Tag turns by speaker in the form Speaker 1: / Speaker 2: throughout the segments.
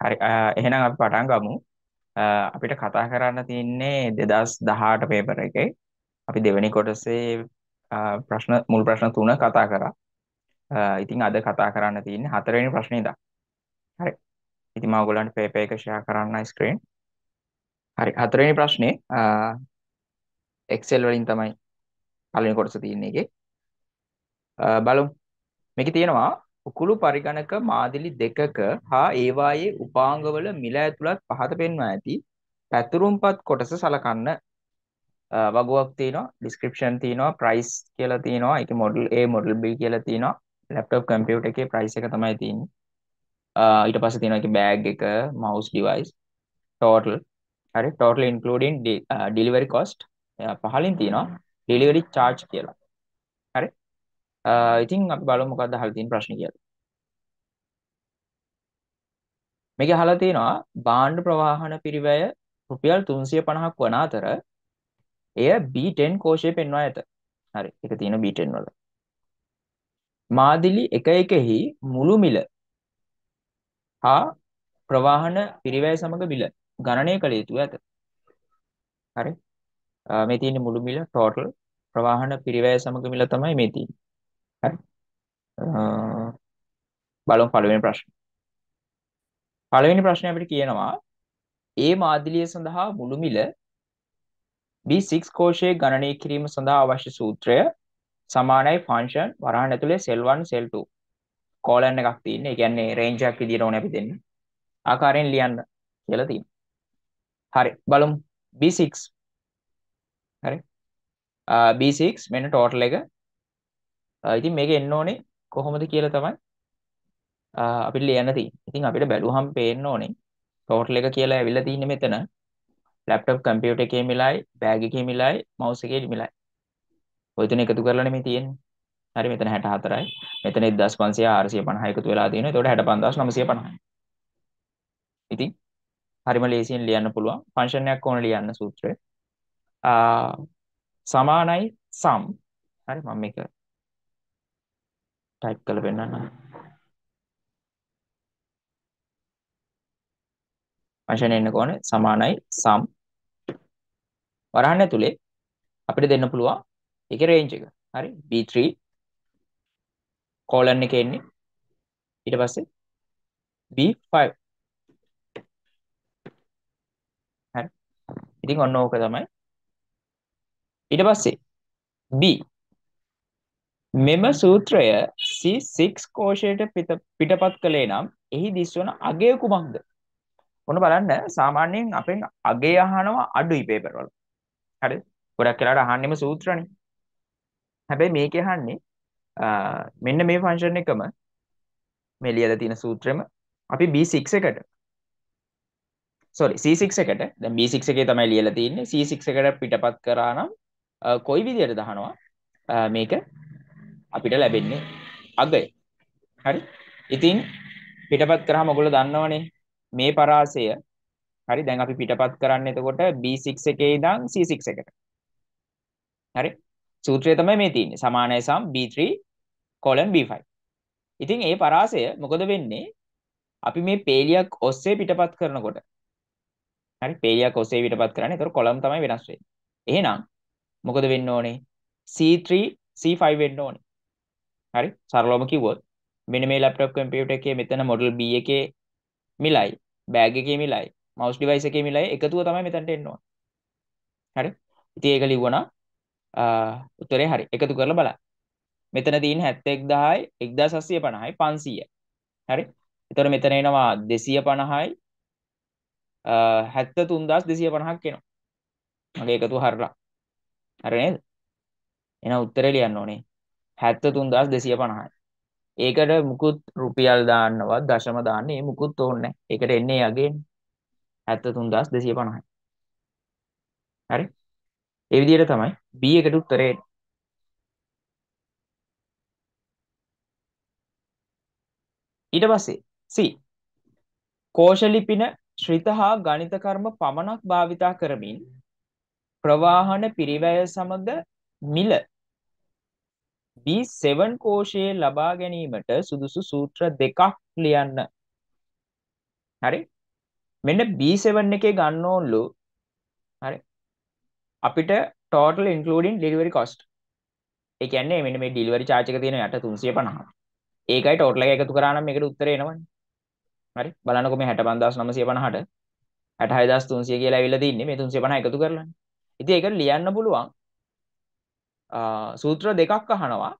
Speaker 1: හරි එහෙනම් අපි පටන් ගමු. අපිට කතා කරන්න තියෙන්නේ 2018 පේපර් එකේ. අපි දෙවෙනි කොටසේ ප්‍රශ්න මුල් ප්‍රශ්න තුන කතා කරා. ඉතින් අද කතා කරන්න තියෙන්නේ හතරවෙනි ප්‍රශ්නේ ඉඳන්. හරි. ඉතින් මම ඔයගොල්ලන්ට පේපර් එක ෂෙයා කරන්න ස්ක්‍රීන්. හරි. හතරවෙනි ප්‍රශ්නේ Excel වලින් තමයි පළවෙනි කොටස තියෙන්නේ එකේ. බලමු. මේකේ තියෙනවා උකුළු පරිගණක මාදිලි දෙකක හා ඒවායේ උපාංගවල මිල ඇතුළත් පහත පෙන්වා ඇති පැතුරුම්පත් කොටස සලකන්න වගුවක් තියෙනවා ඩිස්ක්‍රිප්ෂන් තියෙනවා ප්‍රයිස් කියලා තියෙනවා ඒක මොඩල් A මොඩල් B කියලා තියෙනවා ලැප්ටොප් කම්පියුටර් එකේ ප්‍රයිස් එක තමයි තියෙන්නේ. ඊට පස්සේ තියෙනවා ඒකේ බෑග් එක මවුස් ඩිවයිස් ටෝටල් හරි ටෝටල් ඉන්ක්ලූඩින් ඩිලිවරි කොස්ට් පහලින් තියෙනවා ඩිලිවරි චාර්ජ් කියලා. හරි? ඉතින් අපි බලමු මොකක්ද අහලා තියෙන ප්‍රශ්නේ කියලා. මේක අහලා තියෙනවා භාණ්ඩ ප්‍රවාහන පිරිවැය රුපියල් 350ක් වන අතර එය B10 කෝෂයේ පෙන්වා ඇත. හරි. ඒක තියෙන B10 වල. මාදිලි එක එකෙහි මුළු මිල හා ප්‍රවාහන පිරිවැය සමග මිල ගණනය කළ යුතු ඇත. හරි. මේ තියෙන මුළු මිල ටෝටල් ප්‍රවාහන පිරිවැය සමග මිල තමයි මේ තියෙන්නේ. හරි බලමු පළවෙනි ප්‍රශ්න. පළවෙනි ප්‍රශ්නේ අපිට කියනවා A මාදිලිය සඳහා මුළු මිල B6 කෝෂයේ ගණනය කිරීම සඳහා අවශ්‍ය සූත්‍රය සමානයි ෆන්ක්ෂන් වරහන් ඇතුලේ සෙල් 1 සෙල් 2 කෝලන් එකක් තියෙන්නේ. ඒ කියන්නේ රේන්ජ් එකක් විදියට ඕනේ අපි දෙන්නේ. ආකාරයෙන් ලියන්න කියලා තියෙනවා. හරි බලමු B6 හරි B6 මෙන්න ටෝටල් එක ඉතින් මේක එන්න ඕනේ කොහොමද කියලා තමයි අපිට ලියන්න තියෙන්නේ. ඉතින් අපිට බැලුවහම පේන්න ඕනේ ටෝටල් එක කියලා ඇවිල්ලා තියෙන්නේ මෙතන. ලැප්ටොප් කම්පියුටර් එකේ මිලයි, බෑග් එකේ මිලයි, මවුස් එකේ මිලයි. ඔය තුන එකතු කරලානේ මේ තියෙන්නේ. හරි මෙතන 64යි. මෙතන 1500 450 එකතු වෙලා තියෙනවා. එතකොට 65950යි. ඉතින් හරිම ලේසියෙන් ලියන්න පුළුවන්. ෆන්ක්ෂන් එකක් ඕන ලියන්න සූත්‍රය. සමානයි සම්. හරි මම මේක ටයිප් කරලා පෙන්නන්න. ෆන්ක්ෂන් එන්න කොහොනේ සමානයි sum වරහන් ඇතුලේ අපිට දෙන්න පුළුවන් ඒකේ රේන්ජ් එක. හරි? B3 කෝලන් එකේ එන්නේ. ඊට පස්සේ B5 හරි? ඉතින් ඔන්න ඕක තමයි. ඊට පස්සේ B. මෙම සූත්‍රය C6 කෝෂයට පිටපත් කළේ නම් එහි දිස්වන අගය කුමක්ද? ඔන්න බලන්න සාමාන්‍යයෙන් අපෙන් අගය අහනවා අඩුයි පේපර් වල. හරිද? ගොඩක් වෙලාවට අහන්නෙම සූත්‍රනේ. හැබැයි මේකේ අහන්නේ මෙන්න මේ ෆන්ක්ෂන් එකම මේ ලියලා තියෙන සූත්‍රෙම අපි B6 එකට sorry C6 එකට දැන් B6 එකේ තමයි ලියලා තියෙන්නේ C6 එකට පිටපත් කරා නම් කොයි විදිහටද අහනවා මේක අපිට ලැබෙන්නේ අගය. හරි? ඉතින් පිටපත් කරාම ඔයගොල්ලෝ දන්නවනේ මේ පරාසය හරි දැන් අපි පිටපත් කරන්නේ එතකොට B6 එකේ ඉඳන් C6 එකට. හරි? සූත්‍රය තමයි මේ තියෙන්නේ. සමානයි සම් B3 B5. ඉතින් ඒ පරාසය මොකද වෙන්නේ? අපි මේ පේලියක් ඔස්සේ පිටපත් කරනකොට හරි පේලියක් ඔස්සේ පිටපත් කරන්නේ. ඒතකොට කොලම් තමයි වෙනස් වෙන්නේ. එහෙනම් මොකද වෙන්න ඕනේ? C3 C5 වෙන්න ඕනේ. හරි සරලවම කිව්වොත් මෙන්න මේ ලැප්ටොප් කම්පියුටර් එකේ මෙතන මොඩල් B එකේ මිලයි බෑග් එකේ මිලයි මවුස් ඩිවයිස් එකේ මිලයි එකතුව තමයි මෙතනට එන්න ඕන. හරි. ඉතින් ඒක ලිව්වනම් උත්තරේ හරි. එකතු කරලා බලන්න. මෙතන තියෙන 71000යි 1850යි 500යි. හරි. එතකොට මෙතන එනවා 250යි 73250ක් එනවා. මගේ එකතුව හරිලා. හරි නේද? එහෙනම් උත්තරේ ලියන්න ඕනේ. හැත්තතුන් දස් දෙසිය පණහයි ඒකට මුකුත් රුපියල් දාන්නවත් දශම දාන්නේ මුකුත් ඕන්න එකට එන්නේ අගේ හැත්තතුන් දස් දෙසිය පණහයි. හරි? එවිදියට තමයි බ එකට උත්තරේ. ඊට පස්සේ සි කෝෂලිපින ශ්‍රිත හා ගණිත කර්ම පමණක් භාවිතා කරමින් ප්‍රවාහන පිරිවැය සමග මිල B7 කෝෂයේ ලබා ගැනීමට සුදුසු සූත්‍ර දෙකක් ලියන්න. හරි? මෙන්න B7 එකේ ගන්න ඕනලු හරි? අපිට total including delivery cost. ඒ කියන්නේ මෙන්න මේ delivery charge එක තියෙන යට 350 ඒකයි total එක එකතු කරා නම් මේකට උත්තරේ එනවනේ. හරි? බලන්නකො මේ 65950ට 66300 කියලා ඇවිල්ලා තින්නේ මේ 350 එකතු කරලානේ ඉතින් ඒකට ලියන්න පුළුවන්. සූත්‍ර දෙකක් අහනවා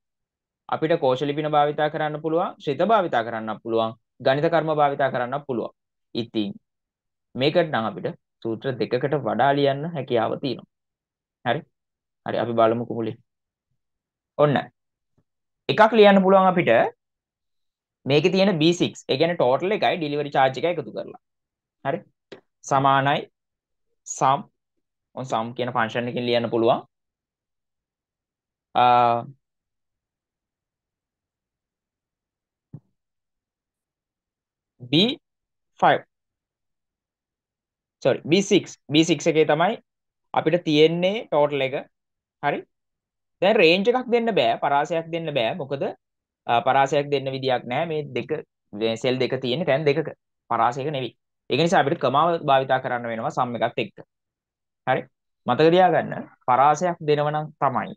Speaker 1: අපිට කෝෂ ලිපින භාවිතා කරන්න පුළුවන් ශ්‍රිත භාවිතා කරන්න පුළුවන් ගණිත කර්ම භාවිතා කරන්න පුළුවන් ඉතින් මේකට නම් අපිට සූත්‍ර දෙකකට වඩා ලියන්න හැකියාව තියෙනවා. හරි? හරි අපි බලමුකෝ මුලින්. ඔන්න. එකක් ලියන්න පුළුවන් අපිට මේකේ තියෙන B6 ඒ කියන්නේ total එකයි delivery charge එකයි එකතු කරලා. හරි? සමානයි sum on sum කියන function එකකින් ලියන්න පුළුවන්. B5 sorry B6 B6 එකේ තමයි අපිට තියෙන්නේ total එක. හරි? දැන් range එකක් දෙන්න බෑ පරාසයක් දෙන්න බෑ. මොකද පරාසයක් දෙන්න විදියක් නැහැ. මේ දෙක සෙල් දෙක තියෙන තැන් දෙකක. පරාසයක නෙවෙයි. ඒක නිසා අපිට කමාව භාවිතා කරන්න වෙනවා සම් එකත් එක්ක. හරි? මතක තියාගන්න. පරාසයක් දෙනව නම් තමයි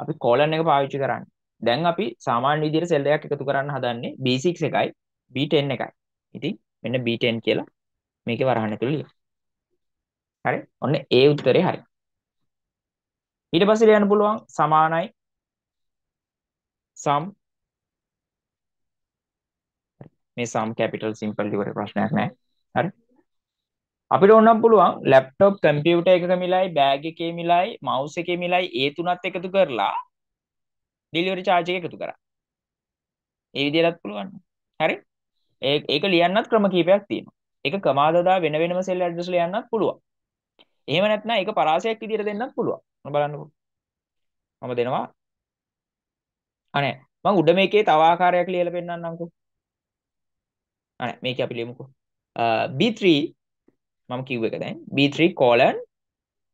Speaker 1: අපි කෝලන් එක පාවිච්චි කරන්නේ. දැන් අපි සාමාන්‍ය විදිහට සෙල් දෙකක් එකතු කරන්න හදන්නේ B6 එකයි B10 එකයි. ඉතින් මෙන්න B10 කියලා මේකේ වරහන් ඇතුළේ ලියමු. හරි? ඔන්න ඒ උත්තරේ හරි. ඊට පස්සේ ලියන්න පුළුවන් සමානයි. සම් මේ සම් කැපිටල් සිම්පල් ඉවර ප්‍රශ්නයක් නෑ හරි? අපිට ඕනම් පුළුවන් ලැප්ටොප් කම්පියුටර් එකක මිලයි බෑග් එකේ මිලයි මවුස් එකේ මිලයි ඒ තුනත් එකතු කරලා ඩෙලිවරි චාර්ජ් එක එකතු කරා. ඒ විදිහටත් පුළුවන්. හරි? ඒක ලියන්නත් ක්‍රම කීපයක් තියෙනවා. ඒක කමාදදා වෙන වෙනම සෙල් ඇඩ්‍රස් ලියන්නත් පුළුවන්. එහෙම නැත්නම් ඒක පරාසයක් විදියට දෙන්නත් පුළුවන්. මම බලන්නකෝ. මම දෙනවා. අනේ මම උඩ මේකේ තව ආකාරයක් ලියලා පෙන්නන්නම්කෝ. අනේ මේක අපි ලියමුකෝ. B3 මම කිව්ව එක දැන් B3 colon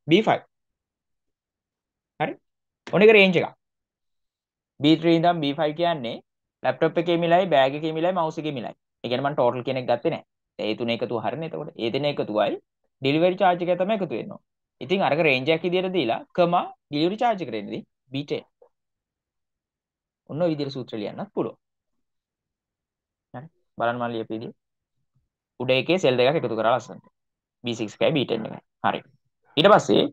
Speaker 1: B5. හරි? ඔන්න එක රේන්ජ් එකක්. B3 ඉඳන් B5 කියන්නේ ලැප්ටොප් එකේ මිලයි, බෑග් එකේ මිලයි, මවුස් එකේ මිලයි. ඒ කියන්නේ මම ටෝටල් කෙනෙක් ගත්තේ නැහැ. ඒ තුන එකතුව හරිනේ එතකොට. ඒ දෙන එකතුවයි ඩෙලිවරි චාර්ජ් එක තමයි එකතු වෙන්නේ. ඉතින් අරක රේන්ජ් එකක් විදියට දීලා කමා ඩෙලිවරි චාර්ජ් එකට එන්නේදී B10. ඔන්න ඔය විදියට සූත්‍ර ලියන්නත් පුළුවන්. හරි. බලන්න මම ලියපු විදිය. උඩ එකේ සෙල් දෙකක් එකතු කරලා ලස්සනට. B6 එකයි B10 එකයි. හරි. ඊට පස්සේ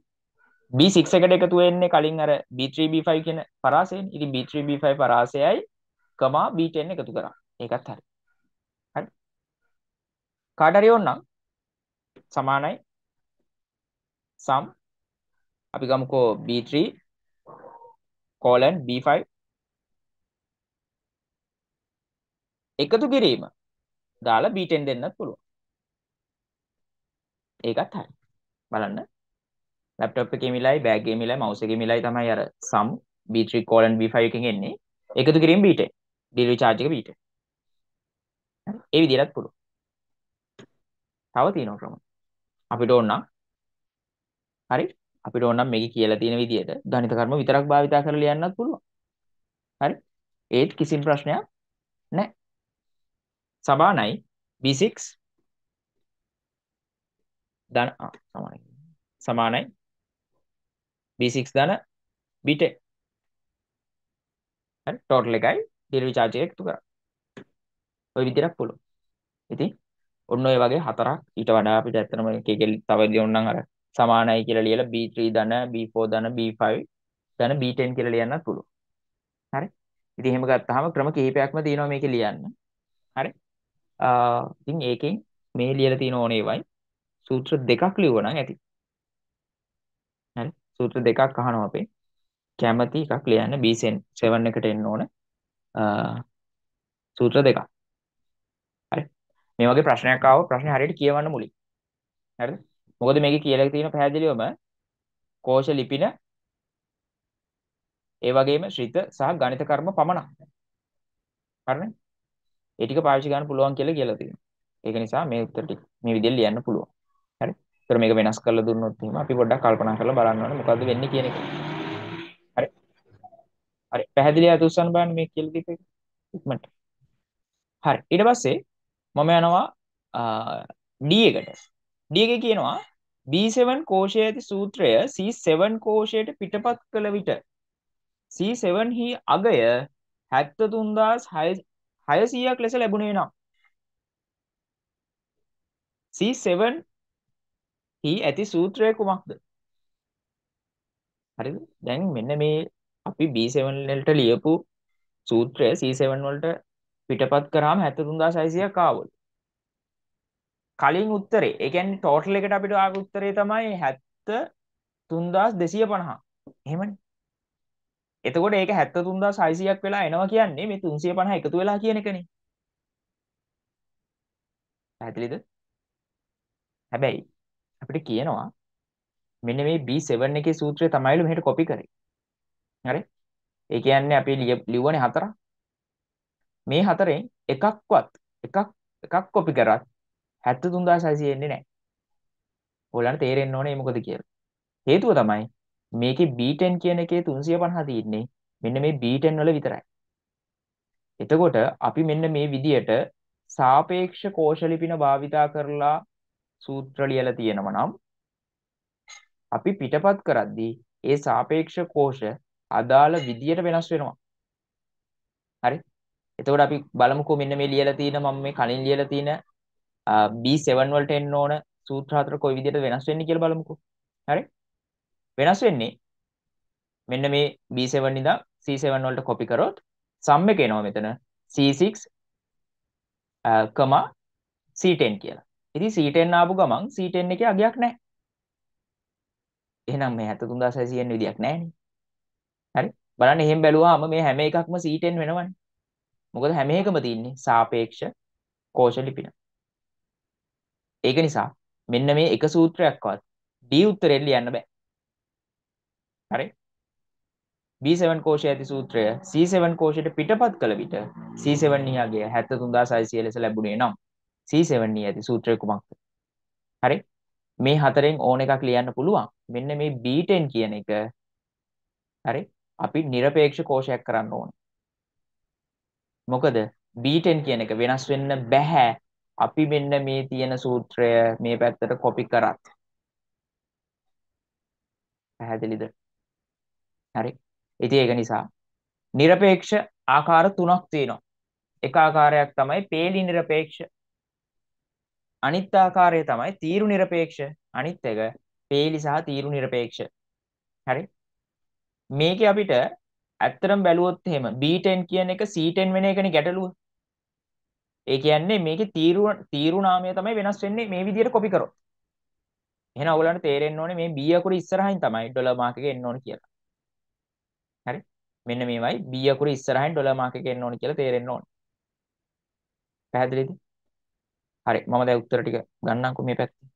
Speaker 1: B6 එකට එකතු වෙන්නේ කලින් අර B3 B5 කියන පරාසයනේ. ඉතින් B3 B5 පරාසයයි කමා B10 එකතු කරා. ඒකත් හරි. හරි. කාට හරි ඕනනම් සමානයි sum අපි ගමුකෝ B3 colon B5 එකතු කිරීම දාලා B10 දෙන්නත් පුළුවන්. ඒකත් හරි. බලන්න. ලැප්ටොප් එකේ මිලයි, බෑග් එකේ මිලයි, මවුස් එකේ මිලයි තමයි අර sum B3 colon B5 එකෙන් එන්නේ. එකතු කිරීම B10. delivery charge එක B10. ඒ විදිහටත් පුළුවන්. තව තියෙනවා ක්‍රම. අපිට ඕන නම් හරි අපිට ඕන නම් මේක කියලා තියෙන විදිහට ගණිත කර්ම විතරක් භාවිතා කරලා ලියන්නත් පුළුවන්. හරි? ඒත් කිසිම ප්‍රශ්නයක් නැහැ. සමානයි B6 ධන ආ සමානයි. සමානයි B6 ධන B10. හරි ටෝටල් එකයි ඩෙලිවරි charge එක එකතු කරා. ওই විදිහට පුළුවන්. ඉතින් ඔන්න ඔය වගේ හතරක් ඊට වඩා අපිට ඇත්තටම එකකෙල් තව ලියන්න අර සමානයි කියලා ලියලා B3 ධන B4 ධන B5 ධන B10 කියලා ලියන්නත් පුළුවන්. හරි? ඉතින් එහෙම ගත්තාම ක්‍රම කිහිපයක්ම තියෙනවා මේකේ ලියන්න. හරි? ආ ඉතින් ඒකෙන් මේ ලියලා තියෙන ඕනේ ඒවයි සූත්‍ර දෙකක් ලියුවා නම් ඇති. හරි? සූත්‍ර දෙකක් අහනවා අපේ. කැමති එකක් ලියන්න B7 එකට එන්න ඕන. සූත්‍ර දෙකක්. හරි? මේ වගේ ප්‍රශ්නයක් ආවොත් ප්‍රශ්නේ හරියට කියවන්න මුලින්. හරිද? මොකද මේකේ කියලා තියෙන පැහැදිලිවම කෝෂ ලිපින ඒ වගේම ශ්‍රිත සහ ගණිත කර්ම පමණක්. හරිනේ? ඒ ටික පාවිච්චි ගන්න පුළුවන් කියලා කියලා තියෙනවා. ඒක නිසා මේ උත්තර ටික මේ විදිහට ලියන්න පුළුවන්. හරි? ඒතර මේක වෙනස් කරලා දුන්නොත් එහෙම අපි පොඩ්ඩක් කල්පනා කරලා බලන්න ඕනේ මොකද්ද වෙන්නේ කියන එක. හරි. හරි. පැහැදිලි අත උස්සන්න බලන්න මේ කියලා දීපේ ඉක්මනට. හරි. ඊට පස්සේ මම යනවා D එකට. D එකේ කියනවා B7 කෝෂයේ ඇති සූත්‍රය C7 කෝෂයට පිටපත් කළ විට C7 හි අගය 73600ක් ලෙස ලැබුණේ නම් C7 හි ඇති සූත්‍රය කුමක්ද? හරිද? දැන් මෙන්න මේ අපි B7 වලට ලියපු සූත්‍රය C7 වලට පිටපත් කරාම 73600ක් ආවොත් කලින් උත්තරේ ඒ කියන්නේ ටෝටල් එකට අපිට ආපු උත්තරේ තමයි 73250. එහෙමනේ. එතකොට ඒක 73600ක් වෙලා එනවා කියන්නේ මේ 350 එකතු වෙලා කියන එකනේ. පැහැදිලිද? හැබැයි අපිට කියනවා මෙන්න මේ B7 එකේ සූත්‍රය තමයිලු මෙහෙට කොපි කරේ. හරි? ඒ කියන්නේ අපි ලියුවනේ හතරක්. මේ හතරෙන් එකක්වත් එකක් එකක් කොපි කරත් 73600 එන්නේ නැහැ. ඔයාලන්ට තේරෙන්න ඕනේ මොකද කියලා. හේතුව තමයි මේකේ B10 කියන එකේ 350 තියෙන්නේ මෙන්න මේ B10 වල විතරයි. එතකොට අපි මෙන්න මේ විදියට සාපේක්ෂ කෝෂ ලිපින භාවිතා කරලා සූත්‍ර ලියලා තියෙනවා නම් අපි පිටපත් කරද්දී ඒ සාපේක්ෂ කෝෂ අදාළ විදියට වෙනස් වෙනවා. හරි? එතකොට අපි බලමුකෝ මෙන්න මේ ලියලා තියෙන මම මේ කලින් ලියලා තියෙන B7 වලට එන්න ඕන සූත්‍ර හතර කොයි විදිහට වෙනස් වෙන්නේ කියලා බලමුකෝ. හරි? වෙනස් වෙන්නේ මෙන්න මේ B7 ඉඳන් C7 වලට කොපි කරොත් සම් එක එනවා මෙතන C6 C10 කියලා. ඉතින් C10 ආපු ගමන් C10 එකේ අගයක් නැහැ. එහෙනම් මේ 73600 විදියක් නැහැනේ. හරි? බලන්න එහෙම බැලුවාම මේ හැම එකක්ම C10 වෙනවනේ. මොකද හැම එකම තියෙන්නේ සාපේක්ෂ කෝෂ ලිපින. ඒක නිසා මෙන්න මේ එක සූත්‍රයක්වත් D උත්තරෙන් ලියන්න බෑ. හරි? B7 කෝෂයේ ඇති සූත්‍රය C7 කෝෂයට පිටපත් කළ විට C7 නියගේ 73600 ලෙස ලැබුණේ නම් C7 නිය ඇති සූත්‍රය කුමක්ද? හරි? මේ හතරෙන් ඕන එකක් ලියන්න පුළුවන්. මෙන්න මේ B10 කියන එක හරි? අපි নিরপেক্ষ කෝෂයක් කරන්න ඕනේ. මොකද B10 කියන එක වෙනස් වෙන්න බෑ අපි මෙන්න මේ තියෙන සූත්‍රය මේ පැත්තට කොපි කරත් පැහැදිලිද හරි ඉතින් ඒක නිසා নিরপেক্ষ ආකාර තුනක් තියෙනවා එක ආකාරයක් තමයි පේලි নিরপেক্ষ අනිත් ආකාරය තමයි තීරු নিরপেক্ষ අනිත් එක පේලි සහ තීරු নিরপেক্ষ හරි මේකේ අපිට ඇත්තටම බැලුවොත් එහෙම B10 කියන එක C10 වෙන එකනේ ගැටලුව ඒ කියන්නේ මේකේ තීරු තීරු නාමය තමයි වෙනස් වෙන්නේ මේ විදිහට කොපි කරොත්. එහෙනම් ඔයගලන්ට තේරෙන්න ඕනේ මේ B අකුර ඉස්සරහින් තමයි ඩොලර් මාක් එක එන්න ඕනේ කියලා. හරි? මෙන්න මේවයි B අකුර ඉස්සරහින් ඩොලර් මාක් එක එන්න ඕනේ කියලා තේරෙන්න ඕනේ. පැහැදිලිද? හරි මම දැන් උත්තර ටික ගන්නම්කෝ මේ පැත්තේ.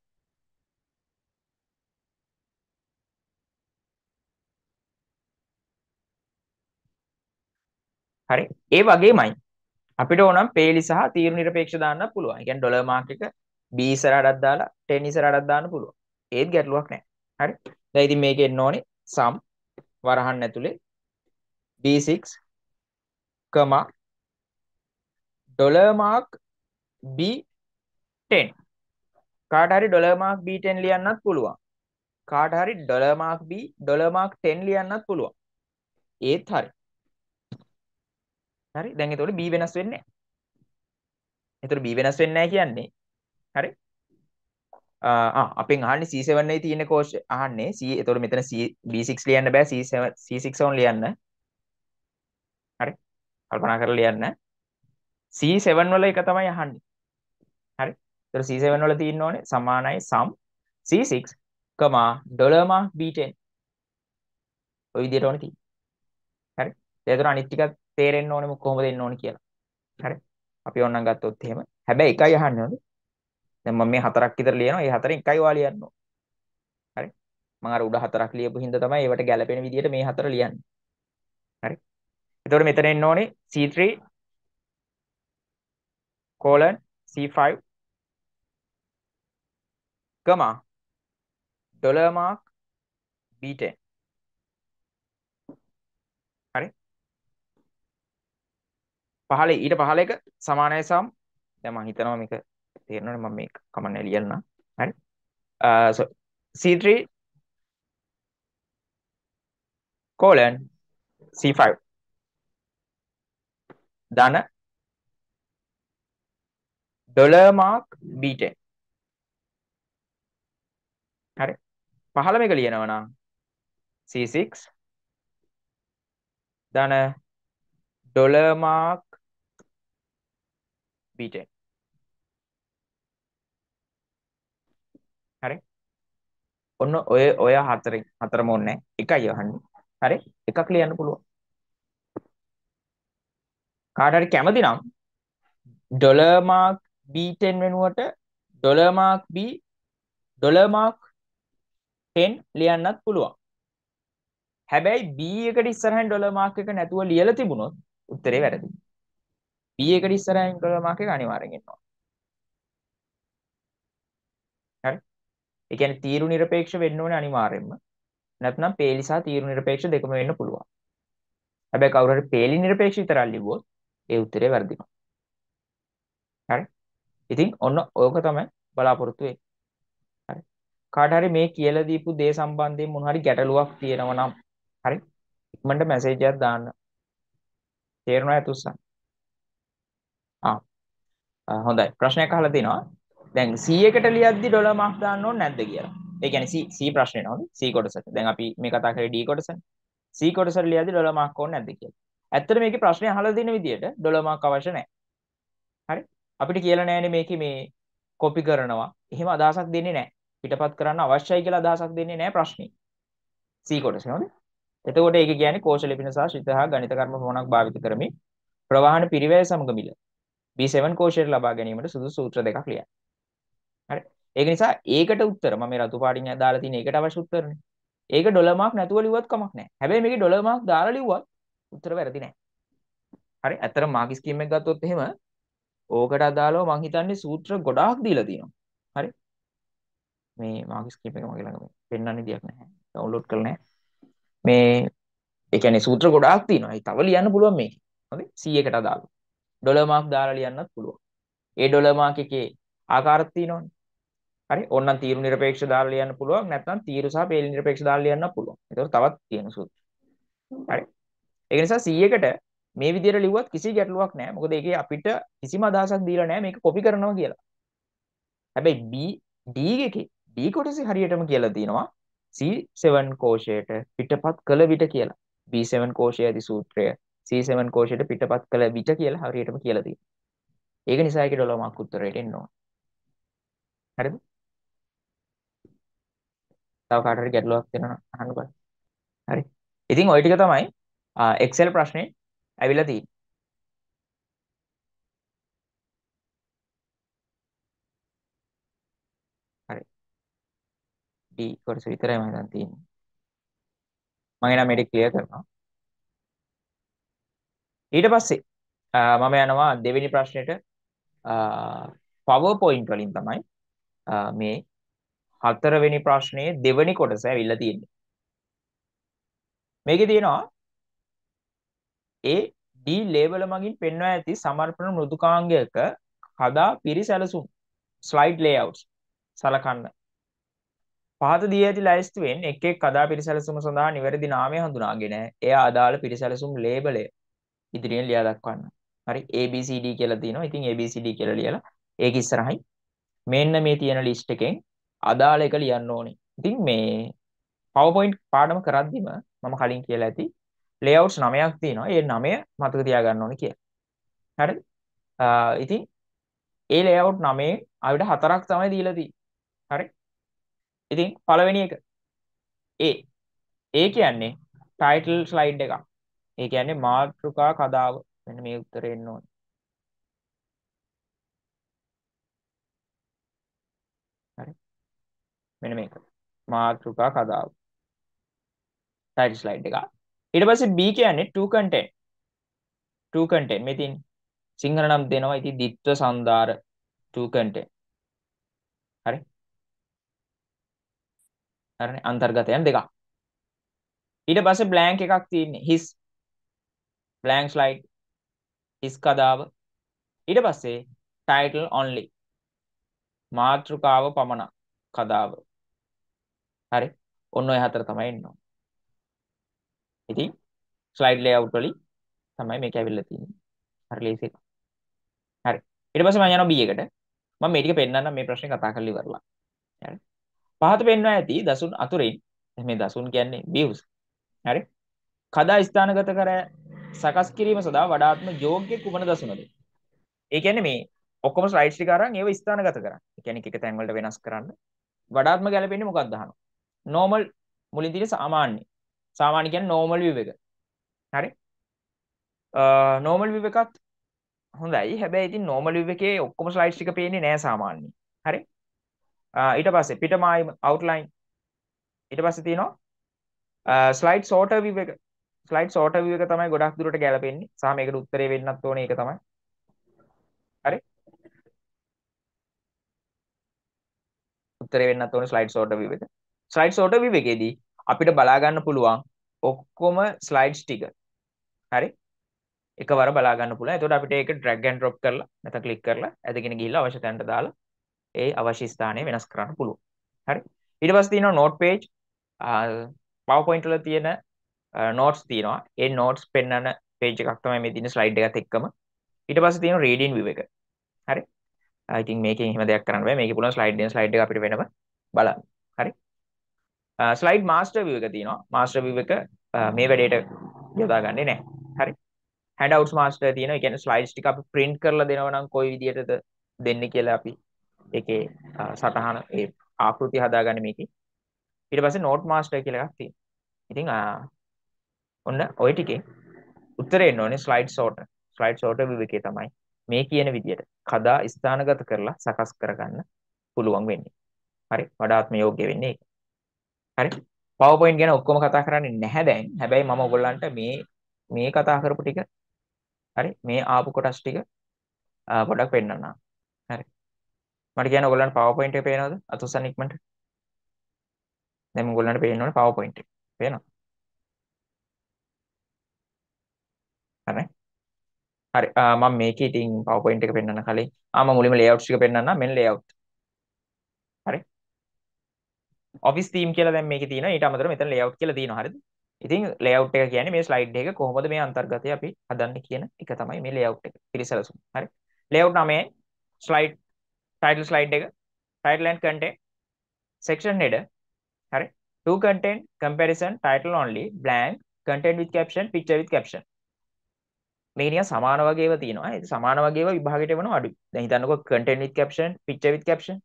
Speaker 1: හරි ඒ වගේමයි අපිට ඕනම් පේලි සහ තීරු නිරපේක්ෂ දාන්න පුළුවන්. ඒ කියන්නේ ඩොලර් මාක් එක B ඉස්සරහටත් දාලා 10 ඉස්සරහටත් දාන්න පුළුවන්. ඒත් ගැටලුවක් නැහැ. හරි. දැන් ඉතින් මේකේ එන්න ඕනේ sum වරහන් ඇතුලේ B6 ඩොලර් මාක් B10 කාට හරි ඩොලර් මාක් B10 ලියන්නත් පුළුවන්. කාට හරි dollar mark B dollar mark 10 ලියන්නත් පුළුවන්. ඒත් හරි. හරි? දැන් එතකොට B වෙනස් වෙන්නේ නැහැ. එතකොට B වෙනස් වෙන්නේ නැහැ කියන්නේ. හරි? ආ අපෙන් අහන්නේ C7 එකේ තියෙන කෝෂ අහන්නේ C එතකොට මෙතන C B6 ලියන්න බෑ. C7 C6 on ලියන්න. හරි? කල්පනා කරලා ලියන්න. C7 වල එක තමයි අහන්නේ. හරි එතකොට C7 වල තියෙන්න ඕනේ සමානයි sum C6 dollar mark B10 ඔය විදිහට ඕනේ තියෙන්නේ හරි එතකොට අනිත් ටිකත් තේරෙන්න ඕනේ කොහොමද එන්න ඕනේ කියලා. හරි. අපි ඕනනම් ගත්තොත් එහෙම. හැබැයි එකයි අහන්න ඕනේ. දැන් මම මේ හතරක් විතර ලියනවා. ඒ හතරෙන් එකයි ඔයා ලියන්න ඕනේ. හරි. මම අර උඩ හතරක් ලියපු හින්දා තමයි ඒවට ගැලපෙන විදිහට මේ හතර ලියන්නේ. හරි. එතකොට මෙතන එන්න ඕනේ C3 colon C5 comma dollar mark B10 පහළ ඊට පහළ එක සමානයි සම්. දැන් මම හිතනවා මේක තේරෙනවනේ මම මේක කමන්නේ ලියන්න. හරි. Uh, so C3 colon C5 ධන. ඩොලර් මාක් B10 හරි. පහළම එක ලියනවා නම් C6 ධන ඩොලර් මාක් B10 හරි. ඔන්න ඔය ඔය හතරෙන් හතරම ඕනේ එකයි අහන්නේ. හරි? එකක් ලියන්න පුළුවන්. කාට හරි කැමති නම් ඩොලර් මාක් B10 වෙනුවට dollar mark B dollar mark 10 ලියන්නත් පුළුවන් හැබැයි B එකට ඉස්සරහින් ඩොලර් මාක් එක නැතුව ලියලා තිබුණොත් උත්තරේ වැරදි B එකට ඉස්සරහින් ඩොලර් මාක් එක අනිවාර්යෙන් එනවා හරි ඒ කියන්නේ තීරු නිරපේක්ෂ වෙන්න ඕනේ අනිවාර්යෙන්ම නැත්නම් පේලි සහ තීරු නිරපේක්ෂ දෙකම වෙන්න පුළුවන් හැබැයි කවුරු හරි පේලි නිරපේක්ෂ විතරක් ලිව්වොත් ඒ උත්තරේ වැරදිනවා. හරි. ඉතින් ඔන්න ඕක තමයි බලාපොරොත්තු වෙන්නේ. හරි. කාට හරි මේ කියලා දීපු දේ සම්බන්ධයෙන් මොන හරි ගැටලුවක් තියෙනවා නම් හරි. ඉක්මනට මැසේජ් එකක් දාන්න. තේරුණා තුස්සන්. ආ. හොඳයි. ප්‍රශ්නයක් අහලා තිනවා. දැන් C එකට ලියද්දි ඩොලර් මාක් දාන්න ඕනේ නැද්ද කියලා. ඒ කියන්නේ C C ප්‍රශ්නේ නෝද? C කොටසට. දැන් අපි මේ කතා කරේ D කොටසනේ. C කොටසට ලියද්දි ඩොලර් මාක් ඕනේ නැද්ද කියලා. ඇත්තට මේකේ ප්‍රශ්නේ අහලා දෙන විදියට ඩොලර් මාක් අවශ්‍ය නැහැ. හරි? අපිට කියලා නෑනේ මේකේ මේ කොපි කරනවා. එහෙම අදහසක් දෙන්නේ නැහැ. පිටපත් කරන්න අවශ්‍යයි කියලා අදහසක් දෙන්නේ නැහැ ප්‍රශ්නේ. C කොටස නේද? එතකොට ඒක කියන්නේ කෝෂ ලිපින සහ ශිත හා ගණිත කර්ම පමණක් භාවිත කරමින් ප්‍රවාහන පිරිවැය සමග මිල B7 කෝෂයට ලබා ගැනීමට සුදුසු සූත්‍ර දෙකක් ලියන්න. හරි. ඒක නිසා ඒකට උත්තර මම මේ රතු පාටින් දාලා තියෙන ඒකට අවශ්‍ය උත්තරනේ. ඒක ඩොලර් මාක් නැතුව ලිව්වත් කමක් නැහැ. හැබැයි මේකේ ඩොලර් මාක් දාලා ලිව්වත් උත්තර වැරදි නෑ. හරි ඇත්තට මාක් ස්කීම් එක ගත්තොත් එහෙම ඕකට අදාළව මං හිතන්නේ සූත්‍ර ගොඩාක් දීලා තියෙනවා. හරි. මේ මාක් ස්කීම් එක මගේ ළඟ මේ පෙන්වන්න දෙයක් නැහැ. ඩවුන්ලෝඩ් කරලා නැහැ. මේ ඒ කියන්නේ සූත්‍ර ගොඩාක් තියෙනවා. ඒ තව ලියන්න පුළුවන් මේක. හරි 100කට අදාළව. ඩොලර් මාක් දාලා ලියන්නත් පුළුවන්. ඒ ඩොලර් මාක් එකේ ආකාරත් තියෙනවනේ. හරි ඕනනම් තීරු නිරපේක්ෂ දාලා ලියන්න පුළුවන් නැත්නම් තීරු සහ පේලි නිරපේක්ෂ දාලා ලියන්නත් පුළුවන්. ඒක තවත් තියෙන සූත්‍ර. හරි. ඒක නිසා 100කට මේ විදිහට ලිව්වත් කිසි ගැටලුවක් නැහැ. මොකද ඒකේ අපිට කිසිම අදහසක් දීලා නැහැ මේක කොපි කරනවා කියලා. හැබැයි B D එකේ D කොටසේ හරියටම කියලා තියෙනවා C7 කෝෂයට පිටපත් කළ විට කියලා. B7 කෝෂයේ ඇති සූත්‍රය C7 කෝෂයට පිටපත් කළ විට කියලා හරියටම කියලා තියෙනවා. ඒක නිසා ඒකේ ඩොලර් මාක් උත්තරයට එන්න ඕන. හරිද? තව කාට හරි ගැටලුවක් තියෙනවා අහන්න බලන්න. හරි. ඉතින් ওই ටික තමයි Excel ප්‍රශ්නේ ඇවිල්ලා තියෙන්නේ. හරි. D කොටස විතරයි මම දැන් තියෙන්නේ. මම එනම් මේක ක්ලියර් කරනවා. ඊට පස්සේ මම යනවා දෙවෙනි ප්‍රශ්නෙට PowerPoint වලින් තමයි මේ හතරවෙනි ප්‍රශ්නයේ දෙවෙනි කොටස ඇවිල්ලා තියෙන්නේ. මේකේ තියෙනවා ඒ D ලේබල මගින් පෙන්වා ඇති සමර්පණ මෘදුකාංගයක හදා පිරිසැලසුම් ස්ලයිඩ් ලේඅවුට්ස් සලකන්න. පහත දී ඇති ලයිස්තුවෙන් එක් එක් කදා පිරිසැලසුම සඳහා නිවැරදි නාමය හඳුනාගෙන එය අදාළ පිරිසැලසුම් ලේබලය ඉදිරියෙන් ලියා දක්වන්න. හරි ABCD කියලා තියෙනවා. ඉතින් ABCD කියලා ලියලා ඒක ඉස්සරහින් මෙන්න මේ තියෙන ලිස්ට් එකෙන් අදාළ එක ලියන්න ඕනේ. ඉතින් මේ PowerPoint පාඩම කරද්දිම මම කලින් කියලා ඇති ලේඅවුට්ස් 9ක් තියෙනවා. ඒ 9 මතක තියාගන්න ඕනේ කියලා. හරිද? ඉතින් ඒ ලේඅවුට් 9 අපිට හතරක් තමයි දීලා තියෙන්නේ. හරි? ඉතින් පළවෙනි එක A. A කියන්නේ ටයිටල් ස්ලයිඩ් එකක්. ඒ කියන්නේ මාතෘකා කතාව. මෙන්න මේ උත්තරේ එන්න ඕනේ. හරි. මෙන්න මේක. මාතෘකා කතාව. ටයිටල් ස්ලයිඩ් එකක්. ඊට පස්සේ B කියන්නේ to content to content මෙතින් Sinhala නම් දෙනවා ඉතින් ditth සන්දාර to content හරි හරිනේ අන්තර්ගතයන් දෙකක් ඊට පස්සේ blank එකක් තියෙන්නේ his blank slide his කදාව ඊට පස්සේ title only මාත්‍රිකාව පමණක් කදාව. හරි. ඔන්න ඔය හතර තමයි එන්න ඕනේ. ඉතින් ස්ලයිඩ් ලේඅවුට් වලින් තමයි මේක ඇවිල්ලා තියෙන්නේ. හරි ලේසි. හරි. ඊට පස්සේ මම යනවා B එකට. මම මේ ටික පෙන්නන්නම් මේ ප්‍රශ්නේ කතා කරලා ඉවරලා. හරි. පහත පෙන්වා ඇති දසුන් අතුරින් මේ දසුන් කියන්නේ views. හරි. කදා ස්ථානගත කර සකස් කිරීම සඳහා වඩාත්ම යෝග්‍ය කුමන දසුනද? ඒ කියන්නේ මේ ඔක්කොම ස්ලයිඩ්ස් ටික අරන් ඒව ස්ථානගත කරන්න. ඒ කියන්නේ එක එක තැන් වලට වෙනස් කරන්න. වඩාත්ම ගැලපෙන්නේ මොකක්ද අහනවා. normal මුලින් තියෙන සාමාන්‍ය. සාමාන්‍ය කියන්නේ normal view එක. හරි? normal view එකත් හොඳයි. හැබැයි ඉතින් normal view එකේ ඔක්කොම ස්ලයිඩ්ස් ටික පේන්නේ නෑ සාමාන්‍යයෙන්. හරි? Uh, ඊට පස්සේ පිටමායි outline ඊට පස්සේ තියෙනවා uh, ස්ලයිඩ් සෝටර් view එක. ස්ලයිඩ් සෝටර් view එක තමයි ගොඩක් දුරට ගැලපෙන්නේ. සහ මේකට උත්තරේ වෙන්නත් ඕනේ ඒක තමයි. හරි? උත්තරේ වෙන්නත් ඕනේ ස්ලයිඩ් සෝටර් view එක. ස්ලයිඩ් සෝටර් view එකේදී අපිට බලා ගන්න පුළුවන් ඔක්කොම ස්ලයිඩ්ස් ටික. හරි? එකවර බලා ගන්න පුළුවන්. එතකොට අපිට ඒක drag and drop කරලා නැත්නම් ක්ලික් කරලා ඇදගෙන ගිහිල්ලා අවශ්‍ය තැනට දාලා ඒ අවශ්‍ය ස්ථානය වෙනස් කරන්න පුළුවන්. හරි. ඊට පස්සේ තියෙනවා note page. PowerPoint වල තියෙන notes තියෙනවා. ඒ notes පෙන්වන page එකක් තමයි මේ තියෙන slide එකත් එක්කම. ඊට පස්සේ තියෙනවා reading view එක. හරි. ඉතින් මේකෙන් එහෙම දෙයක් කරන්න බෑ. මේකේ පුළුවන් slide දෙන slide එක අපිට වෙනම බලන්න. හරි. slide master view එක තියෙනවා. master view එක මේ වැඩේට යොදාගන්නේ නැහැ. හරි. handouts master තියෙනවා. ඒ කියන්නේ slides ටික අපි print කරලා දෙනවා නම් කොයි විදිහටද දෙන්නේ කියලා අපි ඒකේ සටහන ඒ ආකෘති හදාගන්නේ මේකේ. ඊට පස්සේ note master කියලා එකක් තියෙනවා. ඉතින් ඔන්න ওই ටිකේ උත්තරේ එන්න ඕනේ slide sorter. slide sorter විවකේ තමයි මේ කියන විදිහට කදා ස්ථානගත කරලා සකස් කරගන්න පුළුවන් වෙන්නේ. හරි. වඩාත්ම යෝග්‍ය වෙන්නේ ඒක. හරි. PowerPoint ගැන ඔක්කොම කතා කරන්නේ නැහැ දැන්. හැබැයි මම ඔයගොල්ලන්ට මේ මේ කතා කරපු ටික හරි මේ ආපු කොටස් ටික පොඩක් පෙන්නන්න. හරි. මට කියන්න ඔයගොල්ලන්ට PowerPoint එක පේනවද? අතුස්සන් ඉක්මනට. දැන් ඔයගොල්ලන්ට පේන්න ඕනේ PowerPoint එක. පේනවද? හරි. හරි. මම මේකේ ඉතින් PowerPoint එක පෙන්නන්න කලින් ආ මම මුලින්ම layouts ටික පෙන්නන්නම්. මෙන්න layout. හරි. office theme කියලා දැන් මේකේ තියෙනවා. ඊට අමතරව මෙතන layout කියලා තියෙනවා. හරිද? ඉතින් layout එක කියන්නේ මේ slide එක කොහොමද මේ අන්තර්ගතය අපි හදන්නේ කියන එක තමයි මේ layout එක පිළිසලසුම. හරි. layout නමේ slide title slide එක title and content section header හරි. to content comparison title only blank content with caption picture with caption. මේ නිකන් සමාන වගේ ඒවා තියෙනවා. ඒ සමාන වගේ ඒවා විභාගයට වෙනවා අඩුයි. දැන් හිතන්නකෝ content with caption picture with caption.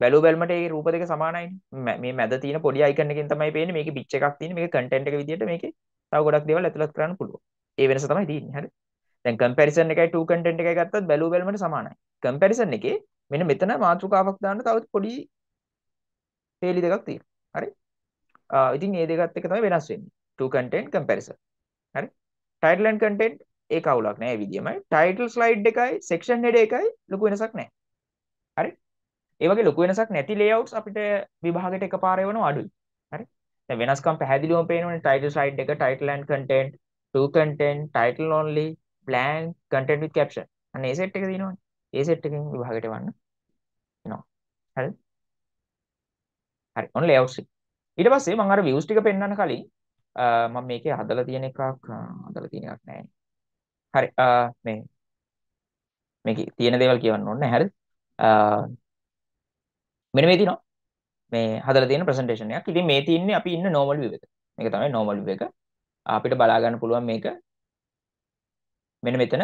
Speaker 1: බැලුව බැලමට ඒ රූප දෙක සමානයිනේ මේ මැද තියෙන පොඩි අයිකන් එකෙන් තමයි පේන්නේ. මේකේ පිච් එකක් තියෙන්නේ. මේකේ කන්ටෙන්ට් එක විදිහට මේකේ තව ගොඩක් දේවල් ඇතුළත් කරන්න පුළුවන්. ඒ වෙනස තමයි තියෙන්නේ. හරි? දැන් කම්පැරිසන් එකයි ටූ කන්ටෙන්ට් එකයි ගත්තත් බැලුව බැලමට සමානයි. කම්පැරිසන් එකේ මෙන්න මෙතන මාතෘකාවක් දාන්න තව පොඩි පේලි දෙකක් තියෙනවා. හරි? ඉතින් ඒ දෙකත් එක තමයි වෙනස් වෙන්නේ. ටූ කන්ටෙන්ට් කම්පැරිසන් හරි? ටයිටල් ඇන්ඩ් කන්ටෙන්ට් ඒ කවුලක් නෑ ඒ විදිහමයි. ටයිටල් ස්ලයිඩ් එකයි සෙක්ෂන් හෙඩ් එකයි ලොකු වෙනසක් නෑ. හරි? ඒ වගේ ලොකු වෙනසක් නැති ලේඅවුට්ස් අපිට විභාගයට එකපාරේ වෙනවා අඩුයි. හරි. දැන් වෙනස්කම් පැහැදිලිවම පේනවනේ. Title slide එක title and content, to content, title only, blank, content with caption. අන්න ඒ සෙට් එක තියෙනවනේ. ඒ සෙට් එකෙන් විභාගයට වන්න එනවා. හරි. හරි. ඔන්න ලේඅවුට්ස් එක. ඊට පස්සේ මම අර views ටික පෙන්වන්න කලින් මම මේකේ හදලා තියෙන එකක් හදලා තියෙන එකක් නැහැ. හරි. මේ මේකේ තියෙන දේවල් කියවන්න ඕනේ. හරි. මෙන්න මේ තියෙනවා මේ හදලා තියෙන ප්‍රසන්ටේෂන් එකක්. ඉතින් මේ තියෙන්නේ අපි ඉන්න normal view එක. මේක තමයි normal view එක. අපිට බලා ගන්න පුළුවන් මේක මෙන්න මෙතන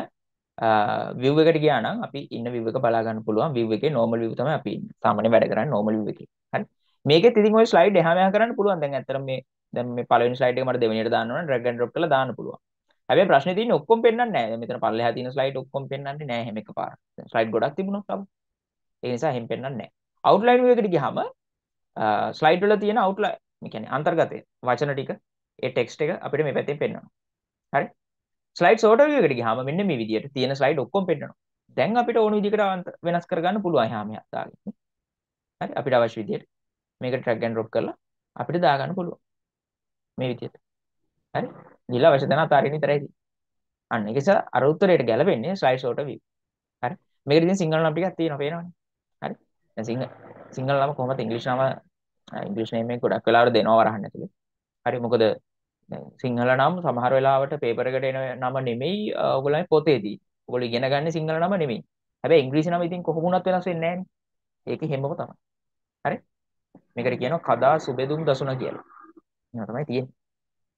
Speaker 1: view එකට ගියා නම් අපි ඉන්න view එක බලා ගන්න පුළුවන් view එකේ normal view තමයි අපි ඉන්නේ. සාමාන්‍ය වැඩ කරන්නේ normal view එකේ. හරි. මේකෙත් ඉතින් ওই slide එහා මෙහා කරන්න පුළුවන්. දැන් ඇත්තටම මේ දැන් මේ පළවෙනි slide එක මට දෙවෙනියට දාන්න ඕන drag and drop කරලා දාන්න පුළුවන්. හැබැයි ප්‍රශ්නේ තියෙන්නේ ඔක්කොම පෙන්වන්නේ නැහැ. දැන් මෙතන පල්ලෙහා තියෙන slide ඔක්කොම පෙන්වන්නේ නැහැ හැම එකපාරක්. slide ගොඩක් තිබුණොත් අපු. ඒ නිසා එහෙම පෙන්වන්නේ නැහැ. අවුට්ලයින් view එකට ගියාම ස්ලයිඩ් වල තියෙන අවුට්ලයින් ඒ කියන්නේ අන්තර්ගතය වචන ටික ඒ ටෙක්ස්ට් එක අපිට මේ පැත්තෙන් පෙන්වනවා. හරි? ස්ලයිඩ් සෝටර් view එකට ගියාම මෙන්න මේ විදිහට තියෙන ස්ලයිඩ් ඔක්කොම පෙන්වනවා. දැන් අපිට ඕන විදිහකට වෙනස් කරගන්න පුළුවන් එහා මෙහා දාගෙන. හරි? අපිට අවශ්‍ය විදිහට මේක drag and drop කරලා අපිට දාගන්න පුළුවන්. මේ විදිහට. හරි? ගිහලා අවශ්‍ය තැන අතාරින්න විතරයි තියෙන්නේ. අන්න ඒක නිසා අර උත්තරයට ගැලපෙන්නේ ස්ලයිඩ් සෝටර් view. හරි? මේකට ඉතින් සිංගල් නම් ටිකක් තියෙනවා පේනවනේ. හරි? දැන් සිංහ සිංහල නම කොහොමද ඉංග්‍රීසි නම ඉංග්‍රීසි නේම් එක ගොඩක් වෙලාවට දෙනවා වරහන් ඇතුලේ. හරි මොකද දැන් සිංහල නම් සමහර වෙලාවට පේපර් එකට එන නම නෙමෙයි ඔයගොල්ලන්ගේ පොතේදී. ඔයගොල්ලෝ ඉගෙන ගන්න සිංහල නම නෙමෙයි. හැබැයි ඉංග්‍රීසි නම ඉතින් කොහොම වුණත් වෙනස් වෙන්නේ නැහැ නේ. ඒක හැමම තමයි. හරි? මේකට කියනවා කදා සුබෙදුම් දසුන කියලා. එහෙම තමයි තියෙන්නේ.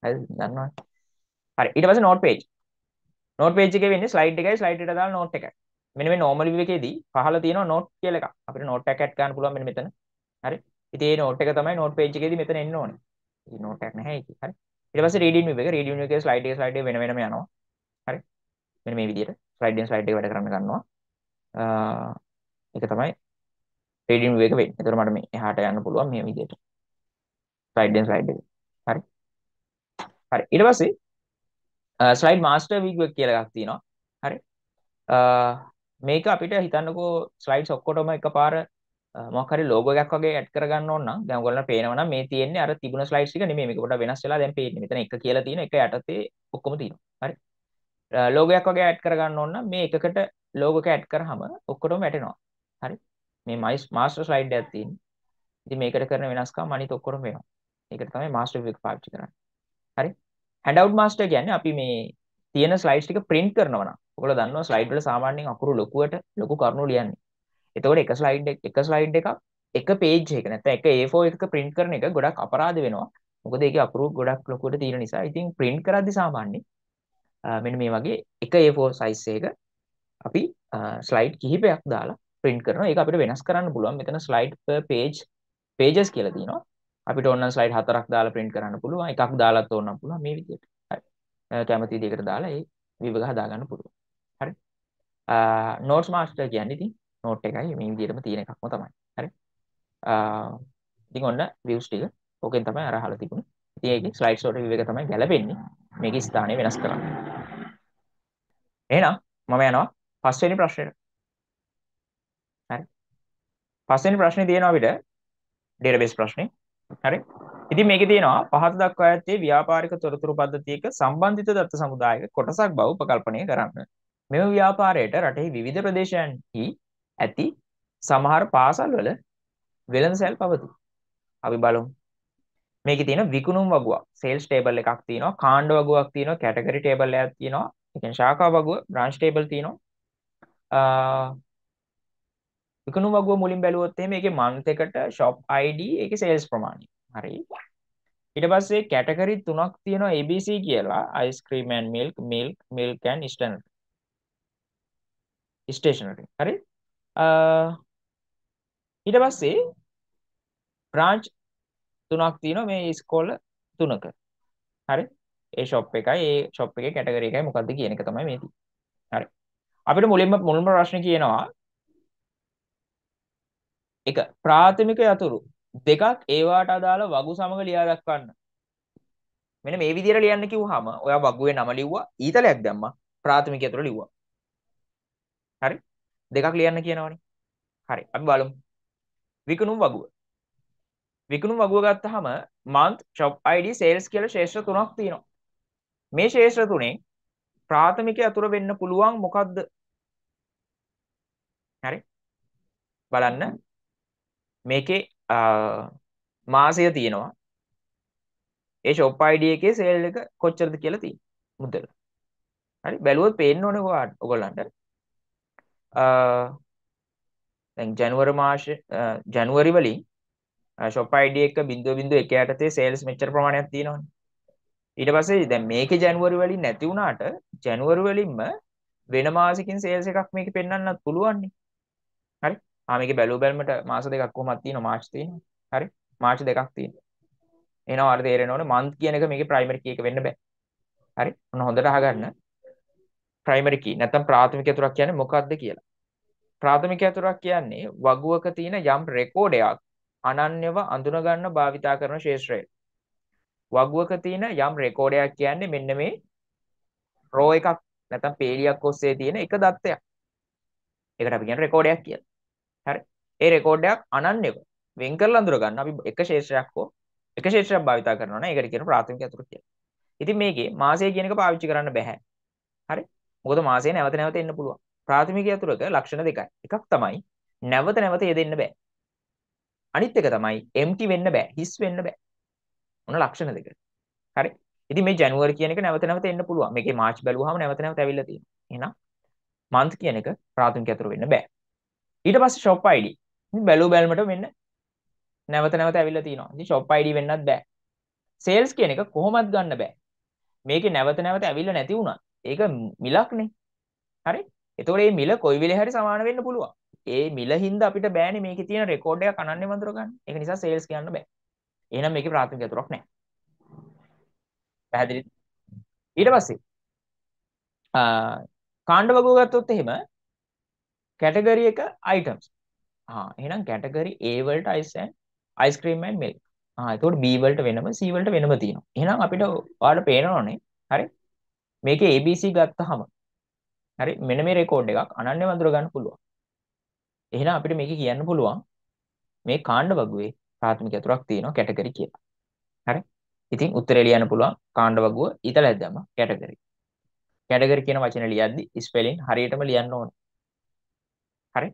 Speaker 1: හරිද? දන්නවනේ. හරි. ඊට පස්සේ නෝට් පේජ්. නෝට් පේජ් එකේ වෙන්නේ ස්ලයිඩ් එකයි ස්ලයිඩ් එකට දාලා නෝට් එකයි. මෙන්න මේ නෝමල් view එකේදී පහළ තියෙනවා නෝට් කියලා එකක්. අපිට නෝට් එකක් ඇඩ් කරන්න පුළුවන් මෙන්න මෙතන. හරි. ඉතින් මේ නෝට් එක තමයි නෝට් පේජ් එකේදී මෙතන එන්න ඕනේ. ඉතින් නෝට් එකක් නැහැ ඒකේ. හරි. ඊට පස්සේ රීඩින් view එක රීඩින් view එකේ ස්ලයිඩ් එක ස්ලයිඩ් එක වෙන වෙනම යනවා. හරි. මෙන්න මේ විදිහට ස්ලයිඩ් එකෙන් ස්ලයිඩ් එක වැඩ කරන්න ගන්නවා. ඒක තමයි රීඩින් view එක වෙන්නේ. එතකොට මට මේ එහාට යන්න පුළුවන් මේ විදිහට. ස්ලයිඩ් එකෙන් ස්ලයිඩ් එක. හරි. හරි. ඊට පස්සේ ස්ලයිඩ් මාස්ටර් view එක කියලා එකක් තියෙනවා. හරි. මේක අපිට හිතන්නකෝ ස්ලයිඩ්ස් ඔක්කොටම එකපාර මොකක් හරි ලෝගෝ එකක් වගේ ඇඩ් කරගන්න ඕන නම් දැන් ඔයගොල්ලන්ට පේනවා නම් මේ තියෙන්නේ අර තිබුණ ස්ලයිඩ්ස් ටික නෙමෙයි මේක පොඩ්ඩක් වෙනස් වෙලා දැන් පේන්නේ. මෙතන එක කියලා තියෙන එක යටතේ ඔක්කොම තියෙනවා. හරි. ලෝගෝ එකක් වගේ ඇඩ් කරගන්න ඕන නම් මේ එකකට ලෝගෝ එක ඇඩ් කරාම ඔක්කොටම වැටෙනවා. හරි. මේ මාස්ටර් ස්ලයිඩ් එකක් තියෙන්නේ. ඉතින් මේකට කරන වෙනස්කම් අනිත් ඔක්කොම වෙනවා. ඒකට තමයි මාස්ටර් view එක පාවිච්චි කරන්නේ. හරි. handout master කියන්නේ අපි මේ තියෙන ස්ලයිඩ්ස් ටික print කරනවා නම් ඔයගොල්ලෝ දන්නවා ස්ලයිඩ් වල සාමාන්‍යයෙන් අකුරු ලොකුවට ලොකු කරුණු ලියන්නේ. එතකොට එක ස්ලයිඩ් එක එක ස්ලයිඩ් එකක් එක පේජ් එක නැත්නම් එක A4 එකක print කරන එක ගොඩක් අපරාධ වෙනවා. මොකද ඒකේ අකුරු ගොඩක් ලොකුවට තියෙන නිසා. ඉතින් print කරද්දි සාමාන්‍යයෙන් මෙන්න මේ වගේ එක A4 size එක අපි ස්ලයිඩ් කිහිපයක් දාලා print කරනවා. ඒක අපිට වෙනස් කරන්න පුළුවන්. මෙතන slide per page pages කියලා තියෙනවා. අපිට ඕන ස්ලයිඩ් හතරක් දාලා print කරන්න පුළුවන්. එකක් දාලාත් ඕනනම් පුළුවන් මේ විදිහට. හරි. කැමති විදිහකට දාලා ඒ විභාග හදාගන්න පුළුවන්. හරි. නෝට්ස් මාස්ටර් කියන්නේ ඉතින් නෝට් එකයි මේ විදිහටම තියෙන එකක්ම තමයි. හරි. ඉතින් ඔන්න views ටික ඕකෙන් තමයි අර අහලා තිබුණේ. ඉතින් ඒකේ ස්ලයිඩ්ස් වලට විවේක තමයි ගැලපෙන්නේ. මේකේ ස්ථානය වෙනස් කරන්න. එහෙනම් මම යනවා පස්වෙනි ප්‍රශ්නෙට. හරි. පස්වෙනි ප්‍රශ්නේ තියෙනවා අපිට database ප්‍රශ්නේ. හරි. ඉතින් මේකේ තියෙනවා පහත දක්වා ඇත්තේ ව්‍යාපාරික තොරතුරු පද්ධතියක සම්බන්ධිත දත්ත සමුදායක කොටසක් බව උපකල්පනය කරන්න. මෙම ව්‍යාපාරයට රටෙහි විවිධ ප්‍රදේශයන්හි ඇති සමහර පාසල් වල වෙළඳසැල් පවතී. අපි බලමු. මේකේ තියෙන විකුණුම් වගුවක් සේල්ස් ටේබල් එකක් තියෙනවා කාණ්ඩ වගුවක් තියෙනවා කැටගරි ටේබල් එකක් තියෙනවා ඒ කියන්නේ ශාඛා වගුව බ්‍රාන්ච් ටේබල් තියෙනවා. විකුණුම් වගුව මුලින් බැලුවොත් එහෙම මේකේ month එකට shop ID ඒකේ sales ප්‍රමාණය. හරි. ඊට පස්සේ කැටගරි තුනක් තියෙනවා ABC කියලා ice cream and milk milk milk and stationery stationery. හරි? ඊට පස්සේ බ්‍රාන්ච් තුනක් තියෙනවා මේ ඉස්කෝල තුනක. හරි? ඒ ෂොප් එකයි ඒ ෂොප් එකේ කැටගරි එකයි මොකක්ද කියන එක තමයි මේ තියෙන්නේ. හරි. අපිට මුලින්ම මුල්ම ප්‍රශ්නේ කියනවා එක ප්‍රාථමික යතුරු දෙකක් ඒවාට අදාළ වගු සමග ලියා දක්වන්න. මෙන්න මේ විදිහට ලියන්න කිව්වහම ඔයා වගුවේ නම ලිව්වා ඊතලයක් දැම්මා ප්‍රාථමික යතුරු ලිව්වා. හරි? දෙකක් ලියන්න කියනවනේ. හරි. අපි බලමු. විකුණුම් වගුව. විකුණුම් වගුව ගත්තාම month shop ID sales කියලා ශේෂ්ත්‍ර තුනක් තියෙනවා. මේ ශේෂ්ත්‍ර තුනේ ප්‍රාථමික අතුර වෙන්න පුළුවන් මොකද්ද? හරි. බලන්න. මේකේ මාසය තියෙනවා. ඒ shop ID එකේ sale එක කොච්චරද කියලා තියෙනවා. මුදල. හරි. බැලුවොත් පේන්න ඕනේ ඔයගොල්ලන්ට. දැන් ජනවරි මාස ජනවරි වලින් ෂොප් ID එක 0.1 යටතේ සේල්ස් මෙච්චර ප්‍රමාණයක් තියෙනවනේ. ඊට පස්සේ දැන් මේකේ ජනවරි වලින් නැති වුණාට ජනවරි වලින්ම වෙන මාසෙකින් සේල්ස් එකක් මේකේ පෙන්වන්නත් පුළුවන් නේ. හරි? ආ මේකේ බැලුව බැලමට මාස දෙකක් කොහොමද තියෙනවා මාර්ච් තියෙනවා. හරි? මාර්ච් දෙකක් තියෙනවා. එහෙනම් අර තේරෙන්න ඕනේ මන්ත් කියන එක මේකේ ප්‍රයිමරි කී එක වෙන්න බෑ. හරි? ඔන්න හොඳට අහගන්න. ප්‍රයිමරි කී නැත්නම් ප්‍රාථමික අතුරක් කියන්නේ මොකක්ද කියලා. ප්‍රාථමික අතුරක් කියන්නේ වගුවක තියෙන යම් රෙකෝඩයක් අනන්‍යව අඳුනගන්න භාවිතා කරන ශේෂ්ත්‍රය. වගුවක තියෙන යම් රෙකෝඩයක් කියන්නේ මෙන්න මේ රෝ එකක් නැත්නම් පේලියක් ඔස්සේ තියෙන එක දත්තයක්. ඒකට අපි කියන රෙකෝඩයක් කියලා. හරි. ඒ රෙකෝඩයක් අනන්‍යව වෙන් කරලා අඳුර ගන්න අපි එක ශේෂ්ත්‍රයක් හෝ එක ශේෂ්ත්‍රයක් භාවිතා කරනවා නම් ඒකට කියන ප්‍රාථමික අතුරු කියලා. ඉතින් මේකේ මාසය කියන එක පාවිච්චි කරන්න බෑ. හරි. මොකද මාසය නැවත නැවත එන්න පුළුවන්. ප්‍රාථමික අතුරක ලක්ෂණ දෙකයි. එකක් තමයි නැවත නැවත යෙදෙන්න බෑ. අනිත් එක තමයි empty වෙන්න බෑ. හිස් වෙන්න බෑ. මොන ලක්ෂණ දෙක. හරි. ඉතින් මේ ජනවාරි කියන එක නැවත නැවත එන්න පුළුවන්. මේකේ මාර්ච් බැලුවාම නැවත නැවත ඇවිල්ලා තියෙනවා. එහෙනම් month කියන එක ප්‍රාථමික අතුරු වෙන්න බෑ. ඊට පස්සේ shop ID. ඉතින් බැලුව බැලමට වෙන්න නැවත නැවත ඇවිල්ලා තියෙනවා. ඉතින් shop ID වෙන්නත් බෑ. sales කියන එක කොහොමත් ගන්න බෑ. මේකේ නැවත නැවත ඇවිල්ලා නැති වුණා. ඒක මිලක්නේ. හරි? එතකොට මේ මිල කොයි වෙලේ හරි සමාන වෙන්න පුළුවන්. ඒ මිල හින්දා අපිට බෑනේ මේකේ තියෙන රෙකෝඩ් එක කනන්නේ වඳුර ගන්න. ඒක නිසා sales කියන්න බෑ. එහෙනම් මේකේ ප්‍රාථමික අතුරක් නැහැ. පැහැදිලිද? ඊට පස්සේ කාණ්ඩ වගුව ගත්තොත් එහෙම කැටගරි එක items. ආ එහෙනම් කැටගරි A වලට ice and ice cream and milk. ආ එතකොට B වලට වෙනම C වලට වෙනම තියෙනවා. එහෙනම් අපිට ඔයාලට පේනවනේ. හරි? මේකේ ABC ගත්තාම හරි මෙන්න මේ රෙකෝඩ් එකක් අනන්‍ය වඳුර ගන්න පුළුවන්. එහෙනම් අපිට මේක කියන්න පුළුවන් මේ කාණ්ඩ වගුවේ ප්‍රාථමික අතුරක් තියෙනවා කැටගරි කියලා. හරි? ඉතින් උත්තරේ ලියන්න පුළුවන් කාණ්ඩ වගුව ඊතලයක් දැම්ම කැටගරි. කැටගරි කියන වචන ලියද්දි ස්පෙලිං හරියටම ලියන්න ඕනේ. හරි?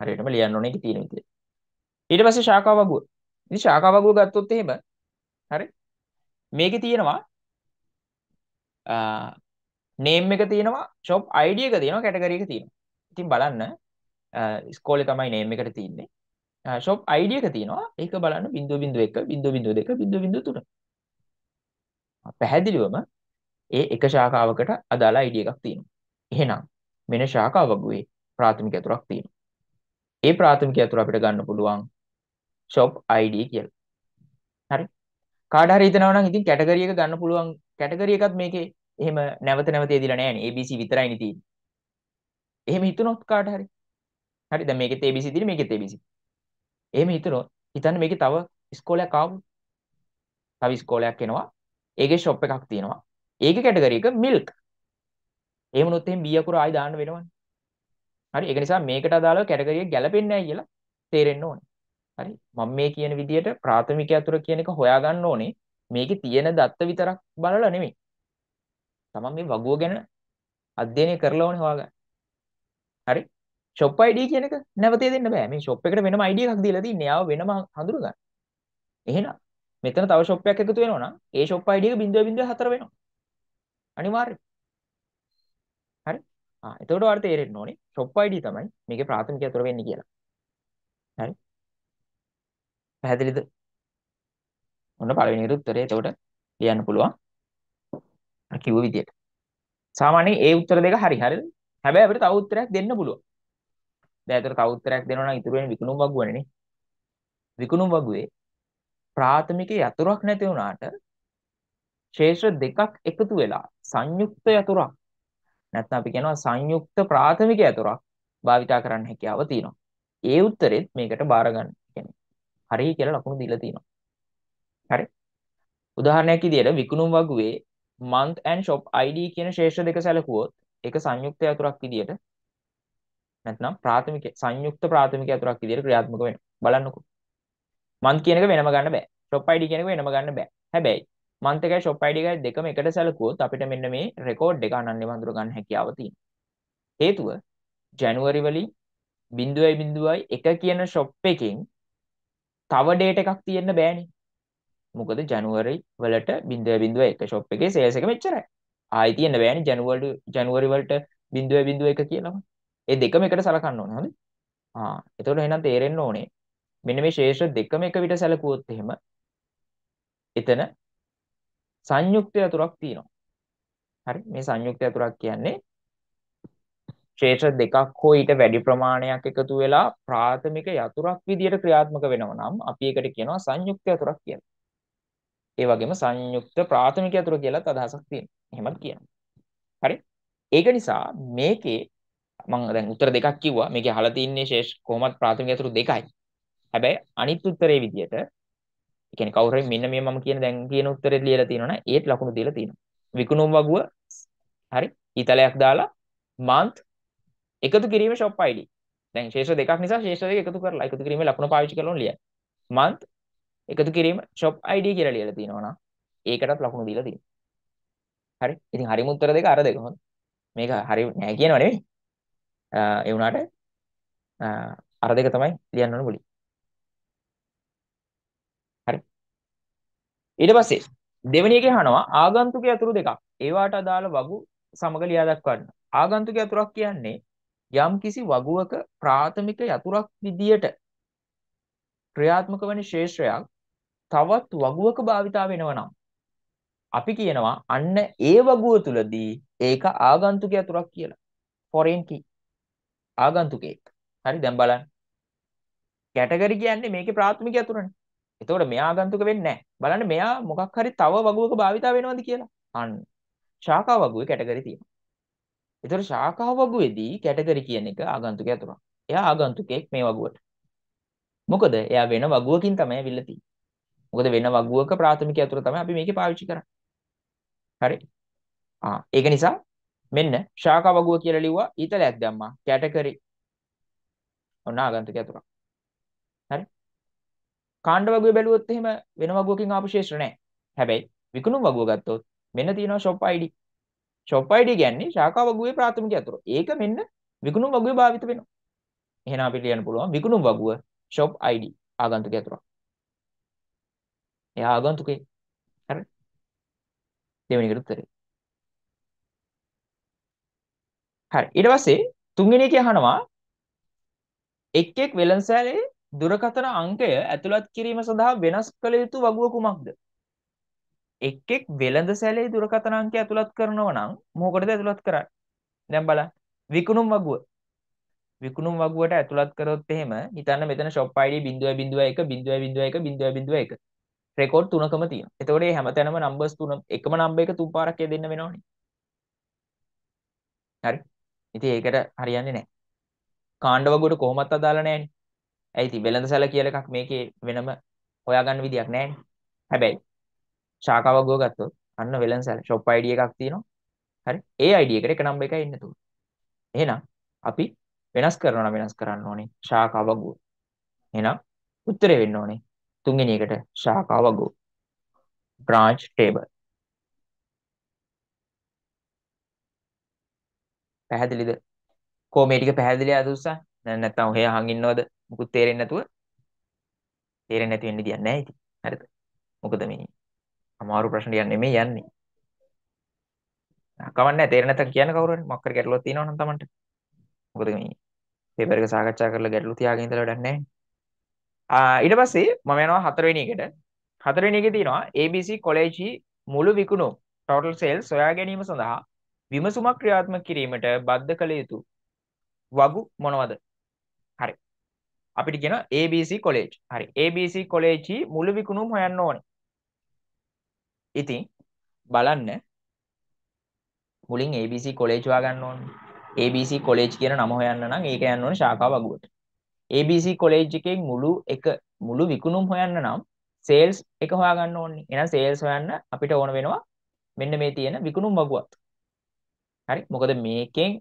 Speaker 1: හරියටම ලියන්න ඕනේ ඒක තියෙන විදිහට. ඊට පස්සේ ශාඛා වගුව. ඉතින් ශාඛා වගුව ගත්තොත් එහෙම හරි? මේකේ තියෙනවා නේම් එක තියෙනවා ෂොප් ID එක තියෙනවා කැටගරි එක තියෙනවා. ඉතින් බලන්න ඉස්කෝලේ තමයි නේම් එකට තියෙන්නේ. ෂොප් ID එක තියෙනවා. ඒක බලන්න 0.1 0.2 0.3. පැහැදිලිවම ඒ එක ශාඛාවකට අදාළ ID එකක් තියෙනවා. එහෙනම් මෙන්න ශාඛා වගුවේ ප්‍රාථමික අතුරක් තියෙනවා. ඒ ප්‍රාථමික අතුර අපිට ගන්න පුළුවන් shop ID කියලා. හරි? කාට හරි හිතනවා නම් ඉතින් කැටගරි එක ගන්න පුළුවන් කැටගරි එකත් මේකේ එහෙම නැවත නැවත එදිලා නැහැ නේ. ABC විතරයිනේ තියෙන්නේ. එහෙම හිතුනොත් කාට හරි. හරි දැන් මේකෙත් ABC තියෙන්නේ මේකෙත් ABC. එහෙම හිතුනොත් හිතන්න මේකේ තව ඉස්කෝලයක් ආවොත් තව ඉස්කෝලයක් එනවා. ඒකේ shop එකක් තියෙනවා. ඒකේ කැටගරි එක milk. එහෙම වුණොත් එහෙනම් B අකුර ආයි දාන්න වෙනවනේ. හරි ඒක නිසා මේකට අදාළව කැටගරි එක ගැලපෙන්නේ නැහැ කියලා තේරෙන්න ඕනේ. හරි මම මේ කියන විදිහට ප්‍රාථමික අතුර කියන එක හොයාගන්න ඕනේ මේකේ තියෙන දත්ත විතරක් බලලා නෙමෙයි. තමන් මේ වගුව ගැන අධ්‍යයනය කරලා ඕනේ හොයාගන්න. හරි? shop ID කියන එක නැවතේ දෙන්න බෑ. මේ shop එකට වෙනම ID එකක් දීලා තින්නේ. ආව වෙනම හඳුන ගන්න. එහෙනම් මෙතන තව shop එකක් එකතු වෙනවා නම් ඒ shop ID එක 0.04 වෙනවා. අනිවාර්යයෙන්. හරි? ආ එතකොට ඔයාලට තේරෙන්න ඕනේ shop ID තමයි මේකේ ප්‍රාථමික අතුර වෙන්නේ කියලා. හරි? පැහැදිලිද? ඔන්න පළවෙනි එකට උත්තරේ එතකොට ලියන්න පුළුවන්. අර කිව්ව විදියට. සාමාන්‍යයෙන් ඒ උත්තර දෙක හරි හරිද? හැබැයි අපිට තව උත්තරයක් දෙන්න පුළුවන්. දැන් ඒතර තව උත්තරයක් දෙනවා නම් ඉතුරු වෙන්නේ විකුණුම් වගුවනේ නේ. විකුණුම් වගුවේ ප්‍රාථමික යතුරක් නැති වුණාට ශේෂ්ත්‍ර දෙකක් එකතු වෙලා සංයුක්ත යතුරක් නැත්නම් අපි කියනවා සංයුක්ත ප්‍රාථමික යතුරක් භාවිතා කරන්න හැකියාව තියෙනවා. ඒ උත්තරෙත් මේකට බාර ගන්න. කියන්නේ හරි කියලා ලකුණු දීලා තියෙනවා. හරි. උදාහරණයක් විදියට විකුණුම් වගුවේ month and shop ID කියන ශේෂ්ත්‍ර දෙක සැලකුවොත් ඒක සංයුක්ත යතුරක් විදියට නැත්නම් ප්‍රාථමික සංයුක්ත ප්‍රාථමික යතුරක් විදියට ක්‍රියාත්මක වෙනවා. බලන්නකෝ. month කියන එක වෙනම ගන්න බෑ. shop ID කියන එක වෙනම ගන්න බෑ. හැබැයි month එකයි shop ID එකයි දෙකම එකට සැලකුවොත් අපිට මෙන්න මේ රෙකෝඩ් එක අනන්‍ය වඳුර ගන්න හැකියාව තියෙනවා. හේතුව ජනවරි වලින් 0.0යි 1 කියන shop එකෙන් තව date එකක් තියෙන්න බෑනේ. මොකද ජනවරි වලට 0.1 shop එකේ sales එක මෙච්චරයි. ආයි තියෙන්න බෑනේ ජනවරි ජනවරි වලට 0.1 කියලාම. ඒ දෙකම එකට සලකන්න ඕනේ හරි? ආ එතකොට එහෙනම් තේරෙන්න ඕනේ මෙන්න මේ ශේෂ දෙකම එක විට සැලකුවොත් එහෙම එතන සංයුක්ත යතුරක් තියෙනවා. හරි මේ සංයුක්ත යතුරක් කියන්නේ ක්ෂේත්‍ර දෙකක් හෝ ඊට වැඩි ප්‍රමාණයක් එකතු වෙලා ප්‍රාථමික යතුරක් විදියට ක්‍රියාත්මක වෙනවා නම් අපි ඒකට කියනවා සංයුක්ත යතුරක් කියලා. ඒ වගේම සංයුක්ත ප්‍රාථමික යතුර කියලාත් අදහසක් තියෙනවා. එහෙමත් කියනවා. හරි? ඒක නිසා මේකේ මම දැන් උත්තර දෙකක් කිව්වා. මේකේ අහලා තින්නේ ශේෂ කොහොමත් ප්‍රාථමික යතුරු දෙකයි. හැබැයි අනිත් උත්තරේ විදියට ඒ කියන්නේ කවුරු හරි මෙන්න මේ මම කියන දැන් කියන උත්තරේ ලියලා තියෙනවනේ ඒත් ලකුණු දීලා තියෙනවා. විකුණුම් වගුව හරි ඊතලයක් දාලා month එකතු කිරීම shop ID. දැන් ශේෂ දෙකක් නිසා ශේෂ දෙක එකතු කරලා එකතු කිරීමේ ලකුණ පාවිච්චි කරලා ලියන්න. month එකතු කිරීම shop id කියලා ලියලා තියෙනවා ඒකටත් ලකුණු දීලා තියෙනවා. හරි? ඉතින් හරිම උත්තර දෙක අර දෙක හොඳ. මේක හරි නෑ කියනව නෙවෙයි ඒ වුණාට අර දෙක තමයි ලියන්න ඕන මුලින් හරි? ඊට පස්සේ දෙවෙනි එකේ අහනවා ආගන්තුකයේ අතුරු දෙකක්. ඒවට අදාළ වගු සමග ලියා දක්වන්න. ආගන්තුකයේ අතුරක් කියන්නේ යම්කිසි වගුවක ප්‍රාථමික යතුරක් විදියට ක්‍රියාත්මක වන ශේෂ්‍රයක් තවත් වගුවක භාවිතා වෙනවා නම් අපි කියනවා අන්න ඒ වගුව තුලදී ඒක ආගන්තුක යතුරක් කියලා. ෆොරේන් කී. ආගන්තුකෙක්. හරි දැන් බලන්න. කැටගරි කියන්නේ මේකේ ප්‍රාථමික යතුරනේ. එතකොට මෙයා ආගන්තුක වෙන්නේ නැහැ. බලන්න මෙයා මොකක් හරි තව වගුවක භාවිතා වෙනවද කියලා. අන්න. ශාඛා වගුවේ කැටගරි තියෙනවා. එතකොට ශාඛා වගුවේදී කැටගරි කියන එක ආගන්තුක යතුරක්. එයා ආගන්තුකෙක් මේ වගුවට. මොකද එයා වෙන වගුවකින් තමයි ඇවිල්ලා තියෙන්නේ. මොකද වෙන වගුවක ප්‍රාථමික යතුර තමයි අපි මේකේ පාවිච්චි කරන්නේ. හරි. ආ ඒක නිසා මෙන්න ශාඛා වගුව කියලා ලිව්වා ඊතලයක් දැම්මා. කැටගරි ඔන්න ආගන්තුක යතුරක්. හරි. කාණ්ඩ වගුවේ බැලුවොත් එහෙම වෙන වගුවකින් ආපු ශේෂ්ත්‍ර නැහැ. හැබැයි විකුණුම් වගුව ගත්තොත් මෙන්න තියෙනවා shop ID. shop ID කියන්නේ ශාඛා වගුවේ ප්‍රාථමික යතුර. ඒක මෙන්න විකුණුම් වගුවේ භාවිත වෙනවා. එහෙනම් අපිට කියන්න පුළුවන් විකුණුම් වගුව shop ID ආගන්තුක යතුරක්. එයා ආගන්තුකේ. හරි. දෙවෙනි එකට උත්තරේ. හරි. ඊට පස්සේ තුන්වෙනි එකේ අහනවා එක් එක් වෙළඳසැලේ දුරකථන අංකය ඇතුළත් කිරීම සඳහා වෙනස් කළ යුතු වගුව කුමක්ද? එක් එක් වෙළඳසැලේ දුරකථන අංකය ඇතුළත් කරනවා නම් මොකටද ඇතුළත් කරන්නේ? දැන් බලන්න. විකුණුම් වගුව. විකුණුම් වගුවට ඇතුළත් කරොත් එහෙම හිතන්න මෙතන shop ID 0.01 0.01 0.01 රෙකෝඩ් තුනකම තියෙනවා. එතකොට මේ හැමතැනම නම්බර්ස් තුන එකම නම්බර් එක තුන් පාරක් දෙන්න වෙනවනේ. හරි. ඉතින් ඒකට හරියන්නේ නැහැ. කාණ්ඩ වගුවට කොහොමත් අදාළ නැහැනේ. ඇයි ඉතින් වෙළඳසැල කියලා එකක් මේකේ වෙනම හොයාගන්න විදියක් නැහැනේ. හැබැයි ශාඛා වගුව ගත්තොත් අන්න වෙළඳසැල shop ID එකක් තියෙනවා. හරි. ඒ ID එකට එක නම්බර් එකයි එන්න තුන. එහෙනම් අපි වෙනස් කරනවා නම් වෙනස් කරන්න ඕනේ ශාඛා වගුව. එහෙනම් උත්තරේ වෙන්න ඕනේ තුන්වෙනි එකට ශාඛා වගුව. branch table. පැහැදිලිද? කො මේ ටික පැහැදිලි ආද උස්සා? දැන් නැත්තම් ඔහේ අහන් ඉන්නවද? මුකුත් තේරෙන්නේ නැතුව? තේරෙන්නේ නැති වෙන්න දෙයක් නැහැ ඉතින්. හරිද? මොකද මේ අමාරු ප්‍රශ්න ටිකක් නෙමෙයි යන්නේ. කවන්නේ තේරෙන්නේ නැත්නම් කියන්න කවුරු හරි මොකක් හරි ගැටලුවක් තියෙනවා නම් Tamanට. මොකද මේ පේපර් එක සාකච්ඡා කරලා ගැටලු තියාගෙන ඉඳලා වැඩක් නැහැ. ආ ඊට පස්සේ මම යනවා හතරවෙනි එකට. හතරවෙනි එකේ තියෙනවා ABC කොලෙජි මුළු විකුණුම් total sales සොයා ගැනීම සඳහා විමසුමක් ක්‍රියාත්මක කිරීමට බද්ධ කළ යුතු වගු මොනවද? හරි. අපිට කියන ABC කොලෙජ්. හරි. ABC කොලෙජි මුළු විකුණුම් හොයන්න ඕනේ. ඉතින් බලන්න මුලින් ABC කොලෙජ් හොයාගන්න ඕනේ. ABC කොලෙජ් කියන නම හොයන්න නම් ඒක යන්න ඕනේ ශාඛා වගුවට. ABC කොලෙජ් එකේ මුළු එක මුළු විකුණුම් හොයන්න නම් සේල්ස් එක හොයාගන්න ඕනේ. එහෙනම් සේල්ස් හොයන්න අපිට ඕන වෙනවා මෙන්න මේ තියෙන විකුණුම් වගුවත්. හරි මොකද මේකෙන්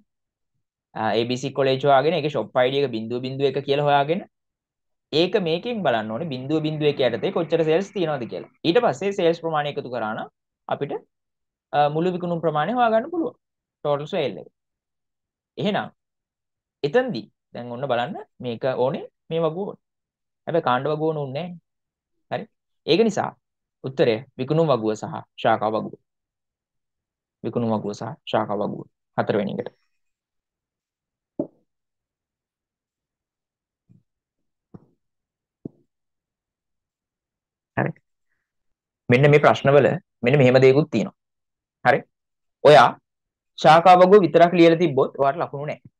Speaker 1: ABC කොලේජ් හොයාගෙන ඒකේ shop ID එක 0.01 කියලා හොයාගෙන ඒක මේකෙන් බලන්න ඕනේ 0.01 යටතේ කොච්චර sales තියෙනවද කියලා. ඊට පස්සේ sales ප්‍රමාණය එකතු කරා නම් අපිට මුළු විකුණුම් ප්‍රමාණය හොයාගන්න පුළුවන්. total sale එක. එහෙනම් එතෙන්දී දැන් ඔන්න බලන්න මේක ඕනේ මේ වගුව ඕනේ. හැබැයි කාණ්ඩ වගුව ඕනේ නැහැ. හරි. ඒක නිසා උත්තරය විකුණුම් වගුව සහ ශාඛා වගුව. විකුණුම් වගුව සහ ශාඛා වගුව හතරවෙනි එකට. හරි. මෙන්න මේ ප්‍රශ්නවල මෙන්න මෙහෙම දෙයක්ත් තියෙනවා. හරි. ඔයා ශාඛා වගුව විතරක් ලියලා තිබ්බොත් ඔයාලට ලකුණු නැහැ.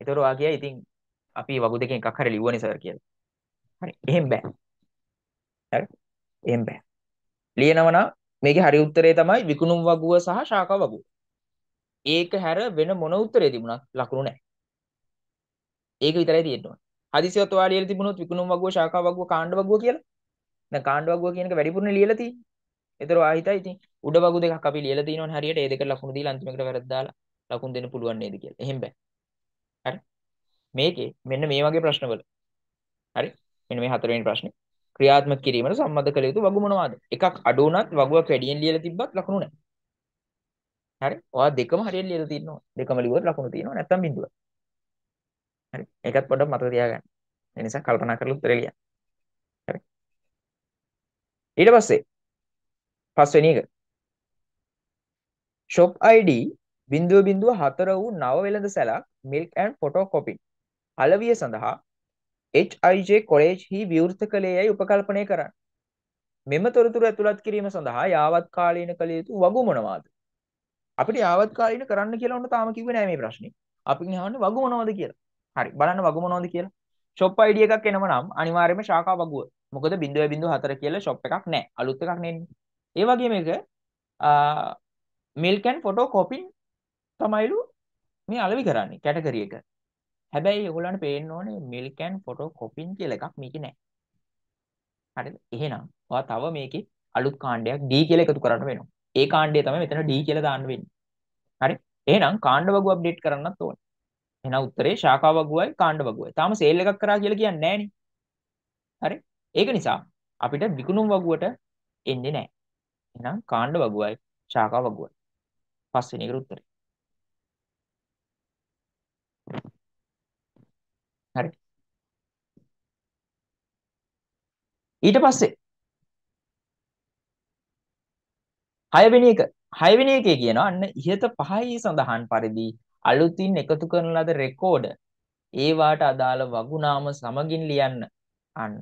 Speaker 1: ඒතර ඔයා කියයි ඉතින් අපි වගු දෙකෙන් එකක් හරි ලිව්වනේ සර් කියලා. හරි. එහෙම බෑ. හරි. එහෙම බෑ. ලියනවා නම් මේකේ හරි උත්තරේ තමයි විකුණුම් වගුව සහ ශාඛා වගුව. ඒක හැර වෙන මොන උත්තරේ තිබුණත් ලකුණු නැහැ. ඒක විතරයි තියෙන්න ඕනේ. හදිසියවත් ඔයා ලියලා තිබුණොත් විකුණුම් වගුව ශාඛා වගුව කාණ්ඩ වගුව කියලා. දැන් කාණ්ඩ වගුව කියන එක වැඩිපුරනේ ලියලා තියෙන්නේ. ඒතර ඔයා හිතයි ඉතින් උඩ වගු දෙකක් අපි ලියලා තියෙනවනේ හරියට ඒ දෙකට ලකුණු දීලා අන්තිමකට වැරද්ද දාලා ලකුණු දෙන්න පුළුවන් නේද කියලා. එහෙම බෑ. හරි. මේකේ මෙන්න මේ වගේ ප්‍රශ්නවල. හරි. මෙන්න මේ හතරවෙනි ප්‍රශ්නේ. ක්‍රියාත්මක කිරීමට සම්බන්ධ කළ යුතු වගු මොනවාද? එකක් අඩු වුණත් වගුවක් වැඩියෙන් ලියලා තිබ්බත් ලකුණු නැහැ. හරි. ඔයා දෙකම හරියට ලියලා තියෙනවා. දෙකම ලිව්වොත් ලකුණු තියෙනවා නැත්තම් බිඳුවක්. හරි. ඒකත් පොඩ්ඩක් මතක තියාගන්න. ඒ නිසා කල්පනා කරලා උත්තරේ ලියන්න. හරි. ඊට පස්සේ පස්වෙනි එක. shop ID බිඳුව බිඳුව හතර වූ නව වෙළඳ සැලක් milk and photocopy අලවිය සඳහා HIJ කොලේජ් හි විවෘත කළේ යයි උපකල්පනය කරන්න. මෙම තොරතුරු ඇතුළත් කිරීම සඳහා යාවත් කාලීන කළ යුතු වගු මොනවාද? අපිට යාවත් කාලීන කරන්න කියලා ඔන්න තාම කිව්වේ නෑ මේ ප්‍රශ්නේ. අපි අහන්නේ වගු මොනවද කියලා. හරි බලන්න වගු මොනවද කියලා. shop ID එකක් එනම නම් අනිවාර්යයෙන්ම ශාඛා වගුව. මොකද 0.04 කියලා shop එකක් නෑ. අලුත් එකක් නෙන්නේ. ඒ වගේම එක milk and photo copy තමයිලු මේ අලෙවි කරන්නේ කැටගරි එක. හැබැයි ඔයගොල්ලන්ට පේන්න ඕනේ milk and photo copy කියලා එකක් මේකේ නෑ. හරිද? එහෙනම් ඔයා තව මේකේ අලුත් කාණ්ඩයක් D කියලා එකතු කරන්න වෙනවා. ඒ කාණ්ඩය තමයි මෙතන D කියලා දාන්න වෙන්නේ. හරි? එහෙනම් කාණ්ඩ වගුව අප්ඩේට් කරන්නත් ඕනේ. එහෙනම් උත්තරේ ශාඛා වගුවයි කාණ්ඩ වගුවයි. තාම සේල් එකක් කරා කියලා කියන්නේ නෑනේ. හරි? ඒක නිසා අපිට විකුණුම් වගුවට එන්නේ නෑ. එහෙනම් කාණ්ඩ වගුවයි ශාඛා වගුවයි. පස්වෙනි එකට උත්තරේ. හරි. ඊට පස්සේ හයවෙනි එක හයවෙනි එකේ කියනවා අන්න ඉහත පහයි සඳහන් පරිදි අලුතින් එකතු කරන ලද රෙකෝඩ ඒවාට අදාළ වගුනාම සමගින් ලියන්න අන්න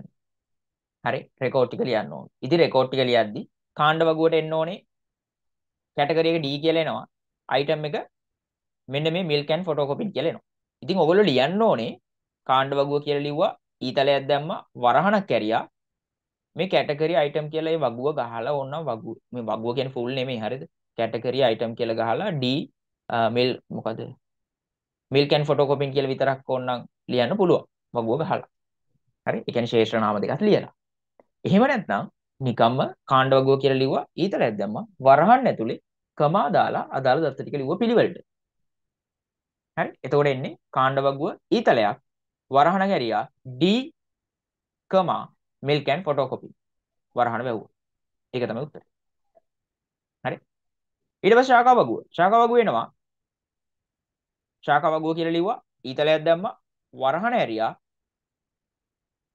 Speaker 1: හරි රෙකෝඩ් ටික ලියන්න ඕනේ. ඉතින් රෙකෝඩ් ටික ලියද්දි කාණ්ඩ වගුවට එන්න ඕනේ කැටගරි එක D කියලා එනවා. අයිටම් එක මෙන්න මේ milk and photocopy කියලා එනවා. ඉතින් ඔයගොල්ලෝ ලියන්න ඕනේ කාණ්ඩ වගුව කියලා ලිව්වා ඊතලයක් දැම්මා වරහණක් කැරියා මේ කැටගරි අයිටම් කියලා ඒ වගුව ගහලා ඕන වගුව මේ වගුව කියන්නේ ෆුල් නෙමෙයි හරිද? කැටගරි අයිටම් කියලා ගහලා D මිල් මොකද? මිල්ක් ඇන්ඩ් ෆොටෝකොපින් කියලා විතරක් ඕනනම් ලියන්න පුළුවන්. වගුව ගහලා. හරි? ඒ කියන්නේ ශේෂ්ඨ නාම දෙකක් ලියලා. එහෙම නැත්නම් නිකම්ම කාණ්ඩ වගුව කියලා ලිව්වා ඊතලයක් දැම්මා වරහන් ඇතුලේ කමා දාලා අදාළ දත්ත ටික ලිව්ව පිළිවෙලට. හරි? එතකොට එන්නේ කාණ්ඩ වගුව ඊතලයක් වරහන ගැරියා D කමා milk and photocopy වරහන වැව්වා. ඒක තමයි උත්තරේ. හරි. ඊට පස්සේ ශාඛා වගුව. ශාඛා වගුව එනවා. ශාඛා වගුව කියලා ලිව්වා. ඊතලයක් දැම්මා. වරහන ඇරියා.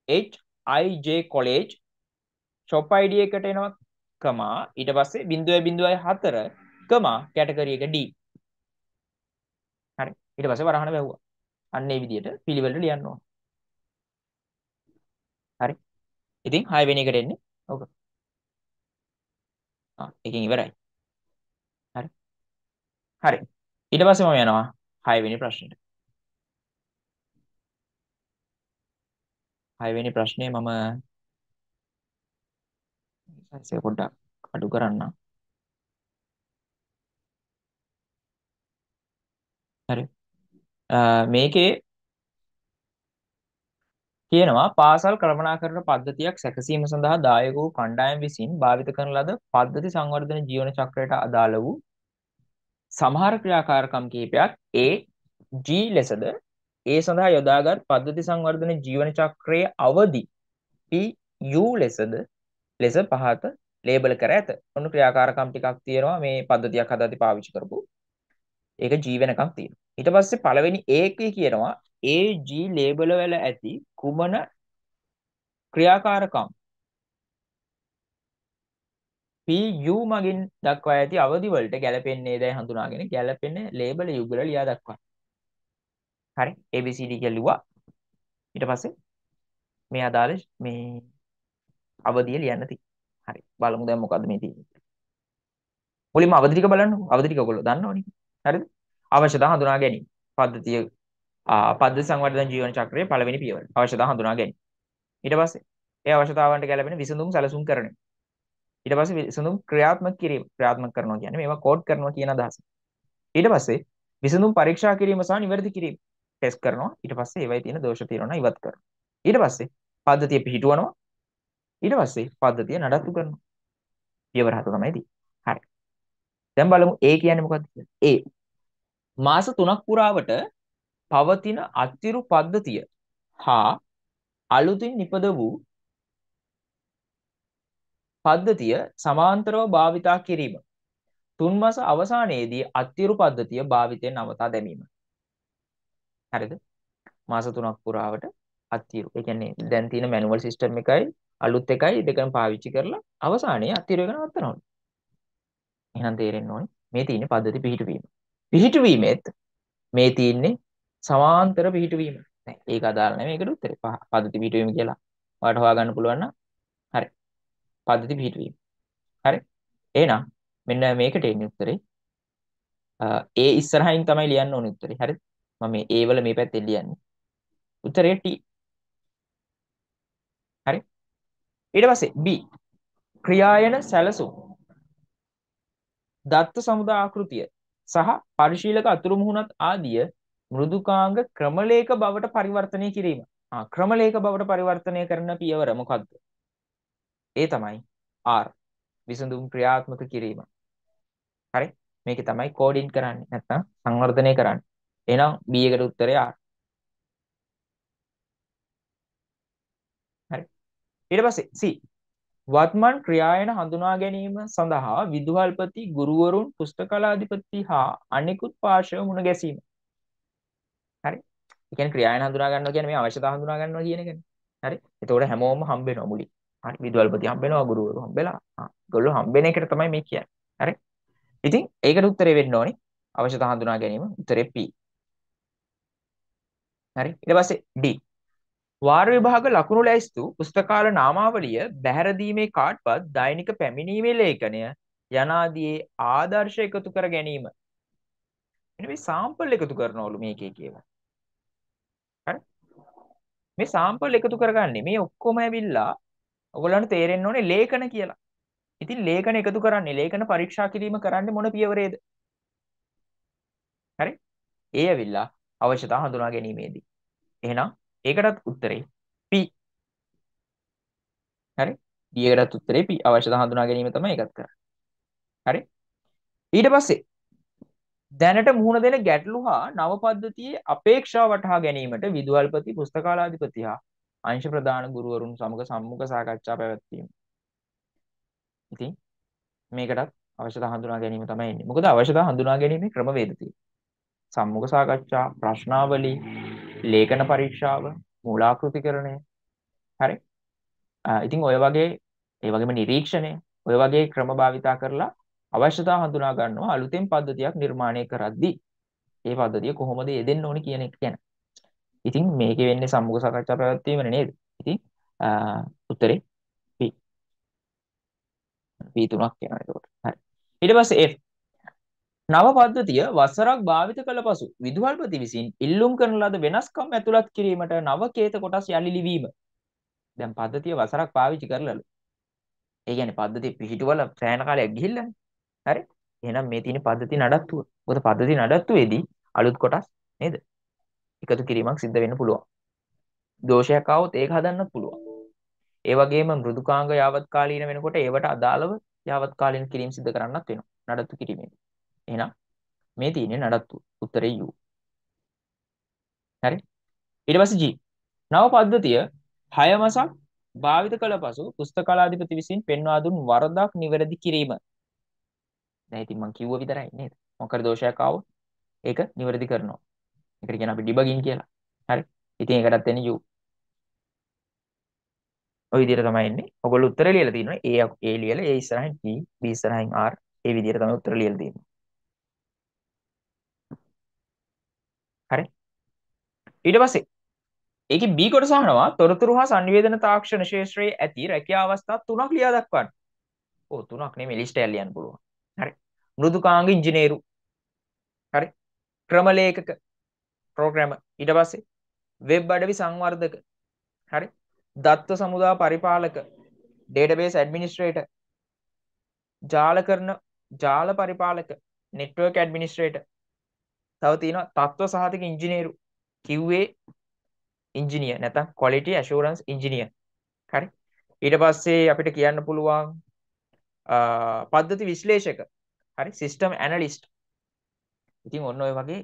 Speaker 1: HIJ college shop ID එකට එනවා. කමා ඊට පස්සේ 0.04 කමා කැටගරි එක D. හරි. ඊට පස්සේ වරහන වැව්වා. අන්න ඒ විදිහට පිළිවෙලට ලියන්න ඕන. හරි. ඉතින් 6 වෙනි එකට එන්නේ. ඔක. ආ එකකින් ඉවරයි. හරි. හරි. ඊට පස්සේ මම යනවා 6 වෙනි ප්‍රශ්නෙට. 6 වෙනි ප්‍රශ්නේ මම සයිස් පොඩ්ඩක් අඩු කරන්න. හරි. මේකේ කියනවා පාසල් කළමනාකරණ පද්ධතියක් සැකසීම සඳහා දායක වූ කණ්ඩායම් විසින් භාවිත කරන ලද පද්ධති සංවර්ධන ජීවන චක්‍රයට අදාළ වූ සමහර ක්‍රියාකාරකම් කිහිපයක් A G ලෙසද ඒ සඳහා යොදාගත් පද්ධති සංවර්ධන ජීවන චක්‍රයේ අවදි P U ලෙසද ලෙස පහත ලේබල් කර ඇත. ඔන්න ක්‍රියාකාරකම් ටිකක් තියෙනවා මේ පද්ධතියක් හදද්දී පාවිච්චි කරපු. ඒක G වෙනකම් තියෙනවා. ඊට පස්සේ පළවෙනි A එකේ කියනවා AG ලේබල වල ඇති කුමන ක්‍රියාකාරකම් PU මගින් දක්වා ඇති අවධි වලට ගැලපෙන්නේ දැයි හඳුනාගෙන ගැලපෙන ලේබල යුගල ලියා දක්වන්න. හරි ABCD කියලා ලිව්වා. ඊට පස්සේ මේ අදාළ මේ අවධිය ලියන්න තියෙනවා. හරි බලමු දැන් මොකද්ද මේ තියෙන්නේ. මුලින්ම අවධි ටික බලන්න. අවධි ටික ඔයගොල්ලෝ දන්නවනේ. හරිද? අවශ්‍යතා හඳුනා ගැනීම. පද්ධතිය පද්ද සංවර්ධන ජීවන චක්‍රයේ පළවෙනි පියවර. අවශ්‍යතා හඳුනා ගැනීම. ඊට පස්සේ ඒ අවශ්‍යතාවන්ට ගැලපෙන විසඳුම් සැලසුම් කරන. ඊට පස්සේ විසඳුම් ක්‍රියාත්මක කිරීම. ක්‍රියාත්මක කරනවා කියන්නේ මේවා කෝඩ් කරනවා කියන අදහස. ඊට පස්සේ විසඳුම් පරීක්ෂා කිරීම සහ නිවැරදි කිරීම. ටෙස්ට් කරනවා. ඊට පස්සේ ඒවයි තියෙන දෝෂ తీරනවා ඉවත් කරනවා. ඊට පස්සේ පද්ධතිය පිහිටුවනවා. ඊට පස්සේ පද්ධතිය නඩත්තු කරනවා. පියවර හත තමයි තියෙන්නේ. හරි. දැන් බලමු A කියන්නේ මොකක්ද කියලා. A මාස 3ක් පුරාවට පවතින අත්තිරු පද්ධතිය හා අලුතින් නිපද වූ පද්ධතිය සමාන්තරව භාවිතා කිරීම. තුන් මාස අවසානයේදී අත්තිරු පද්ධතිය භාවිතයෙන් නවතා දැමීම. හරිද? මාස 3ක් පුරාවට අත්තිරු. ඒ කියන්නේ දැන් තියෙන මැනුවල් සිස්ටම් එකයි අලුත් එකයි දෙකම පාවිච්චි කරලා අවසානයේ අත්තිරු එක නවත්තනවා. එහෙනම් තේරෙන්න ඕනේ මේ තියෙන්නේ පද්ධති පිහිටුවීම. පිහිටුවීමෙත් මේ තියෙන්නේ සමාන්තර පිහිටුවීම. නෑ ඒක අදාළ නැහැ මේකට උත්තරේ. පද්ධති පිහිටුවීම කියලා ඔයාලට හොයාගන්න පුළුවන් නම් හරි. පද්ධති පිහිටුවීම. හරි. එහෙනම් මෙන්න මේකට එන්නේ උත්තරේ. ඒ ඉස්සරහින් තමයි ලියන්න ඕනේ උත්තරේ. හරිද? මම මේ A වල මේ පැත්තෙන් ලියන්නේ. උත්තරේ T. හරි. ඊට පස්සේ B ක්‍රියායන සැලසුම් දත්ත සමුදා ආකෘතිය සහ පරිශීලක අතුරු මුහුණත් ආදිය මෘදුකාංග ක්‍රමලේඛ බවට පරිවර්තනය කිරීම. ආ ක්‍රමලේඛ බවට පරිවර්තනය කරන පියවර මොකක්ද? ඒ තමයි R විසඳුම් ක්‍රියාත්මක කිරීම. හරි? මේක තමයි කෝඩින් කරන්නේ. නැත්නම් සංවර්ධනය කරන්නේ. එහෙනම් B එකට උත්තරය R. හරි. ඊට පස්සේ C වත්මන් ක්‍රියායන හඳුනා ගැනීම සඳහා විදුහල්පති ගුරුවරුන් පුස්තකලාධිපති හා අනෙකුත් පාර්ශව මුණ ගැසීම. හරි. ඒ කියන්නේ ක්‍රියායන හඳුනා ගන්නවා කියන්නේ මේ අවශ්‍යතා හඳුනා ගන්නවා කියන එකනේ. හරි. එතකොට හැමෝම හම්බ වෙනවා මුලින්. හරි. විදුහල්පති හම්බ වෙනවා ගුරුවරු හම්බෙලා. ආ. ඒගොල්ලෝ හම්බෙන එකට තමයි මේ කියන්නේ. හරි. ඉතින් ඒකට උත්තරේ වෙන්න ඕනේ. අවශ්‍යතා හඳුනා ගැනීම උත්තරේ P. හරි. ඊට පස්සේ D. වාර විභාග ලකුණු ලැයිස්තු පුස්තකාල නාමාවලිය බැහැරදීමේ කාඩ්පත් දෛනික පැමිණීමේ ලේඛනය යනාදියේ ආදර්ශ එකතු කර ගැනීම. එන මේ සාම්පල් එකතු කරනවලු මේකේ කියලා. හරි? මේ සාම්පල් එකතු කරගන්නේ මේ ඔක්කොම ඇවිල්ලා ඔයගොල්ලන්ට තේරෙන්න ඕනේ ලේඛන කියලා. ඉතින් ලේඛන එකතු කරන්නේ ලේඛන පරීක්ෂා කිරීම කරන්නේ මොන පියවරේද? හරි? ඒ ඇවිල්ලා අවශ්‍යතා හඳුනා ගැනීමේදී. එහෙනම් ඒකටත් උත්තරේ P. හරි? D එකටත් උත්තරේ P. අවශ්‍යතා හඳුනා ගැනීම තමයි ඒකත් කරන්නේ. හරි? ඊට පස්සේ දැනට මුහුණ දෙන ගැටලු හා නව පද්ධතියේ අපේක්ෂා වටහා ගැනීමට විදුහල්පති පුස්තකාලාධිපති හා අංශ ප්‍රධාන ගුරුවරුන් සමග සම්මුඛ සාකච්ඡා පැවැත්වීම. ඉතින් මේකටත් අවශ්‍යතා හඳුනා ගැනීම තමයි එන්නේ. මොකද අවශ්‍යතා හඳුනා ගැනීමේ ක්‍රමවේද තියෙනවා. සම්මුඛ සාකච්ඡා, ප්‍රශ්නාවලි, ලේඛන පරීක්ෂාව, මූලාකෘතිකරණය. හරි. ඉතින් ඔය වගේ ඒ වගේම නිරීක්ෂණය ඔය වගේ ක්‍රම භාවිතා කරලා අවශ්‍යතා හඳුනා ගන්නවා අලුතෙන් පද්ධතියක් නිර්මාණය කරද්දී ඒ පද්ධතිය කොහොමද යෙදෙන්න ඕනි කියන එක ගැන. ඉතින් මේකේ වෙන්නේ සම්මුඛ සාකච්ඡා පැවැත්වීමනේ නේද? ඉතින් උත්තරේ B. B තුනක් යනවා ඒකට. හරි. ඊට පස්සේ F නව පද්ධතිය වසරක් භාවිත කළ පසු විදුහල්පති විසින් ඉල්ලුම් කරන ලද වෙනස්කම් ඇතුළත් කිරීමට නව කේත කොටස් යලි ලිවීම. දැන් පද්ධතිය වසරක් පාවිච්චි කරලලු. ඒ කියන්නේ පද්ධතිය පිහිටුවල සෑහෙන කාලයක් ගිහිල්ලානේ. හරි? එහෙනම් මේ තියෙන පද්ධති නඩත්තුව. මොකද පද්ධති නඩත්තුවේදී අලුත් කොටස් නේද? එකතු කිරීමක් සිද්ධ වෙන්න පුළුවන්. දෝෂයක් ආවොත් ඒක හදන්නත් පුළුවන්. ඒ වගේම මෘදුකාංග යාවත්කාලීන වෙනකොට ඒවට අදාළව යාවත්කාලීන කිරීම සිද්ධ කරන්නත් වෙනවා. නඩත්තු කිරීමේදී. එහෙනම් මේ තියෙන්නේ නඩත්තු උත්තරේ U. හරි? ඊට පස්සේ G. නව පද්ධතිය 6 මාසක් භාවිත කළ පසු පුස්තකාලාධිපති විසින් පෙන්වා දුන් වරදක් නිවැරදි කිරීම. දැන් ඉතින් මම කිව්ව විතරයි නේද? මොකද දෝෂයක් ආවොත් ඒක නිවැරදි කරනවා. ඒකට කියන අපි ඩිබගින් කියලා. හරි? ඉතින් ඒකටත් එන්නේ U. ඔය විදිහට තමයි එන්නේ. ඔයගොල්ලෝ උත්තර ලියලා තියෙනවා. A A ලියලා A ඉස්සරහින් P B ඉස්සරහින් R. ඒ විදිහට තමයි උත්තර ලියලා තියෙන්නේ. හරි ඊට පස්සේ ඒකේ B කොටස අහනවා තොරතුරු හා sannivedana තාක්ෂණ ශාස්ත්‍රයේ ඇති රැකියා අවස්ථා තුනක් ලියා දක්වන්න. ඕ තුනක් නෙමෙයි ලිස්ට් එකක් ලියන්න පුළුවන්. හරි. මෘදුකාංග ඉංජිනේරු. හරි. ක්‍රමලේඛක ප්‍රෝග්‍රෑමර් ඊට පස්සේ වෙබ් අඩවි සංවර්ධක. හරි. දත්ත සමුදා පරිපාලක database administrator ජාල කරන ජාල පරිපාලක network administrator තව තියෙනවා තත්ත්ව සහතික ඉංජිනේරු QA ඉංජිනියර් නැත්නම් quality assurance engineer හරි ඊට පස්සේ අපිට කියන්න පුළුවන් පද්ධති විශ්ලේෂක. හරි system analyst. ඉතින් ඔන්න ඔය වගේ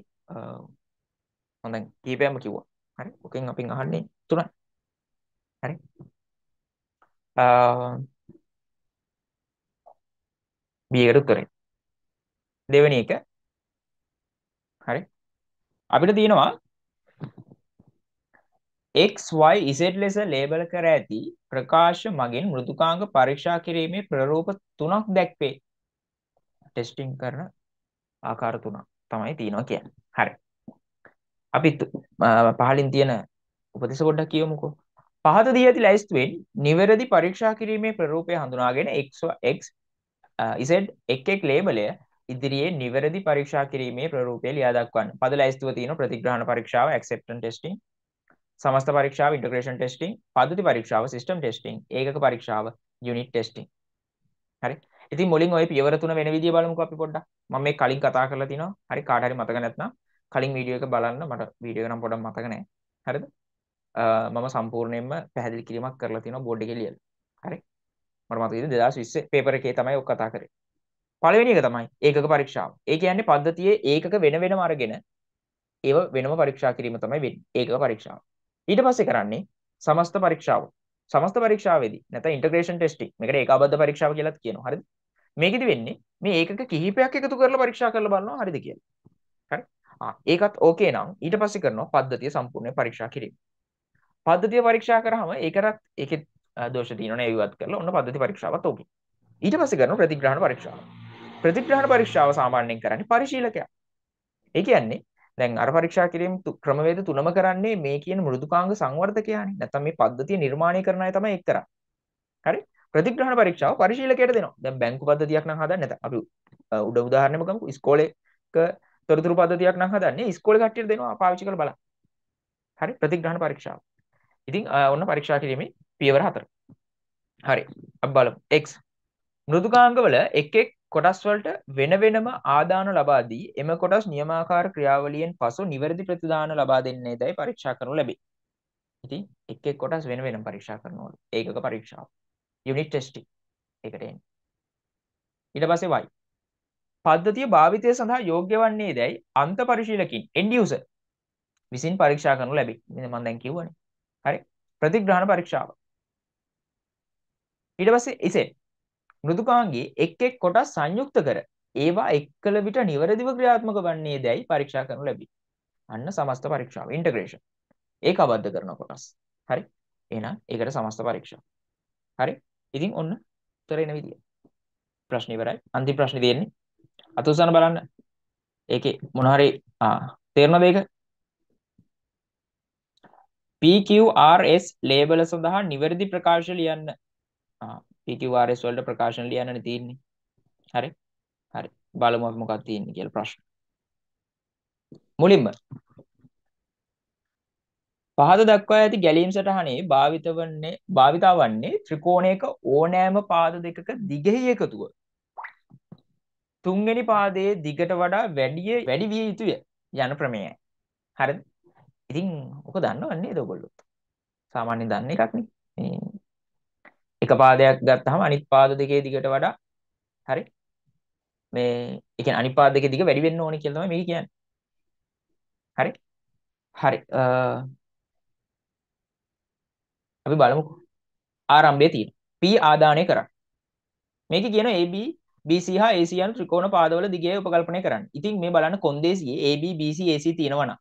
Speaker 1: හොඳයි කීපයක්ම කිව්වා. හරි ඔකෙන් අපින් අහන්නේ තුනයි හරි. B එකට උත්තරේ. දෙවෙනි එක. හරි. අපිට තියෙනවා XY Z ලෙස ලේබල් කර ඇති ප්‍රකාශ මගින් මෘදුකාංග පරීක්ෂා කිරීමේ ප්‍රරූප තුනක් දැක්වේ. ටෙස්ටිං කරන ආකාර තුනක් තමයි තියෙනවා කියන්නේ. හරි. අපි පහලින් තියෙන උපදෙස් පොඩ්ඩක් කියමුකෝ. පහත දී ඇති ලැයිස්තුවෙන් නිවැරදි පරීක්ෂා කිරීමේ ප්‍රරූපය හඳුනාගෙන x x z එක් එක් ලේබලය ඉදිරියේ නිවැරදි පරීක්ෂා කිරීමේ ප්‍රරූපය ලියා දක්වන්න. පද ලැයිස්තුව තියෙන ප්‍රතිග්‍රහණ පරීක්ෂාව acceptance testing, සමස්ත පරීක්ෂාව integration testing, පද්ධති පරීක්ෂාව system testing, ඒකක පරීක්ෂාව unit testing. හරි. ඉතින් මුලින් ওই පියවර තුන වෙන විදිය බලමුකෝ අපි පොඩ්ඩක්. මම මේ කලින් කතා කරලා තිනවා. හරි කාට හරි මතක නැත්නම් කලින් වීඩියෝ එක බලන්න මට වීඩියෝ එක නම් පොඩ්ඩක් මතක නැහැ. හරිද? මම සම්පූර්ණයෙන්ම පැහැදිලි කිරීමක් කරලා තියෙනවා බෝඩ් එකේ ලියලා. හරි? මට මතකයි 2020 පේපර් එකේ තමයි ඔක් කතා කරේ. පළවෙනි එක තමයි ඒකක පරීක්ෂාව. ඒ කියන්නේ පද්ධතියේ ඒකක වෙන වෙනම අරගෙන ඒව වෙනම පරීක්ෂා කිරීම තමයි වෙන්නේ. ඒකක පරීක්ෂාව. ඊට පස්සේ කරන්නේ සමස්ත පරීක්ෂාව. සමස්ත පරීක්ෂාවේදී නැත්නම් ඉන්ටග්‍රේෂන් ටෙස්ටිං. මේකට ඒකාබද්ධ පරීක්ෂාව කියලාත් කියනවා. හරිද? මේකෙදි වෙන්නේ මේ ඒකක කිහිපයක් එකතු කරලා පරීක්ෂා කරලා බලනවා හරිද කියලා. හරි? ආ ඒකත් ඕකේ නම් ඊට පස්සේ කරනවා පද්ධතිය සම්පූර්ණයෙන් පරීක්ෂා කිරීම. පද්ධතිය පරීක්ෂා කරාම ඒකටත් ඒකේ දෝෂ තියෙනවනේ ඉවත් කරලා ඔන්න පද්ධති පරීක්ෂාවත් ඕකේ. ඊට පස්සේ කරනවා ප්‍රතිග්‍රහණ පරීක්ෂාව. ප්‍රතිග්‍රහණ පරීක්ෂාව සාමාන්‍යයෙන් කරන්නේ පරිශීලකයා. ඒ කියන්නේ දැන් අර පරීක්ෂා කිරීම ක්‍රමවේද තුනම කරන්නේ මේ කියන මෘදුකාංග සංවර්ධකයානේ. නැත්නම් මේ පද්ධතිය නිර්මාණය කරන අය තමයි එක් කරන්නේ. හරි? ප්‍රතිග්‍රහණ පරීක්ෂාව පරිශීලකයට දෙනවා. දැන් බැංකු පද්ධතියක් නම් හදන්නේ නැත. අපි උඩ උදාහරණයක් ගමුකෝ. ඉස්කෝලේක තොරතුරු පද්ධතියක් නම් හදන්නේ ඉස්කෝලේ කට්ටියට දෙනවා පාවිච්චි කරලා බලන්න. හරි? ප්‍රතිග්‍රහණ පරීක්ෂාව. ඉතින් ඔන්න පරීක්ෂා කිරීමේ පියවර හතර. හරි. අපි බලමු. x මෘදුකාංගවල එක් එක් කොටස් වලට වෙන වෙනම ආදාන ලබා දී එම කොටස් නියමාකාර ක්‍රියාවලියෙන් පසු නිවැරදි ප්‍රතිදාන ලබා දෙන්නේදයි පරීක්ෂා කරනු ලැබේ. ඉතින් එක් එක් කොටස් වෙන වෙනම පරීක්ෂා කරනවලු. ඒකක පරීක්ෂාව. Unit testing. ඒකට එන්නේ. ඊට පස්සේ y. පද්ධතිය භාවිතය සඳහා යෝග්‍ය වන්නේ දැයි අන්ත පරිශීලකින් end user විසින් පරීක්ෂා කරනු ලැබේ. මෙන්න මම දැන් කිව්වනේ. හරි. ප්‍රතිග්‍රහණ පරීක්ෂාව. ඊට පස්සේ ඉසෙන් මෘදුකාංගයේ එක් එක් කොටස් සංයුක්ත කර ඒවා එක්කල විට නිවැරදිව ක්‍රියාත්මක වන්නේ දැයි පරීක්ෂා කරනු ලැබේ. අන්න සමස්ත පරීක්ෂාව ඉන්ටග්‍රේෂන්. ඒක අවබෝධ කරන කොටස්. හරි. එහෙනම් ඒකට සමස්ත පරීක්ෂා. හරි. ඉතින් ඔන්න උත්තර එන විදිය. ප්‍රශ්න ඉවරයි. අන්තිම ප්‍රශ්නේ තියෙන්නේ. අත උස්සන්න බලන්න. ඒකේ මොන හරි ආ තේරෙනවද ඒක? PQRS ලේබල සඳහා නිවැරදි ප්‍රකාශ ලියන්න. ආ PQRS වලට ප්‍රකාශන ලියන්නනේ තියෙන්නේ. හරි? හරි. බලමු අපි මොකක්ද තියෙන්නේ කියලා ප්‍රශ්න. මුලින්ම පහත දක්වා ඇති ගැලීම් සටහනේ භාවිත වන්නේ භාවිතා වන්නේ ත්‍රිකෝණයක ඕනෑම පාද දෙකක දිගෙහි එකතුව. තුන්වෙනි පාදයේ දිගට වඩා වැඩි වැඩි විය යුතුය යන ප්‍රමේයයි. හරිද? ඉතින් ඔක දන්නව නේද ඔයගොල්ලෝ? සාමාන්‍යයෙන් දන්න එකක් නේ. මේ එක පාදයක් ගත්තාම අනිත් පාද දෙකේ දිගට වඩා හරි මේ ඒ කියන්නේ අනිත් පාද දෙකේ දිග වැඩි වෙන්න ඕනේ කියලා තමයි මේක කියන්නේ. හරි? හරි. අපි බලමුකෝ. ආරම්භයේ තියෙන. P ආදානය කරන්න. මේක කියන AB BC හා AC යන ත්‍රිකෝණ පාදවල දිගය උපකල්පනය කරන්න. ඉතින් මේ බලන්න කොන්දේසියේ AB BC AC තියෙනවා නම්.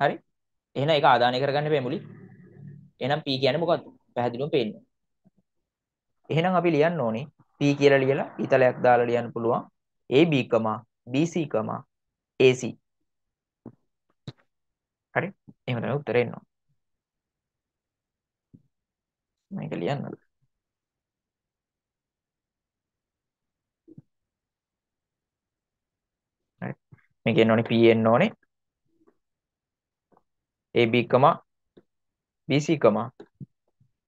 Speaker 1: හරි? එහෙනම් ඒක ආදානය කරගන්න බෑ මුලින්. එහෙනම් P කියන්නේ මොකද්ද? පැහැදිලිවම පේන්නේ. එහෙනම් අපි ලියන්න ඕනේ P කියලා ලියලා ඊතලයක් දාලා ලියන්න පුළුවන් AB, BC, AC. හරි? එහෙම තමයි උත්තරේ එන්න ඕනේ. මේක ලියන්නද? හරි. මේක එන්න ඕනේ P එන්න ඕනේ. AB, BC,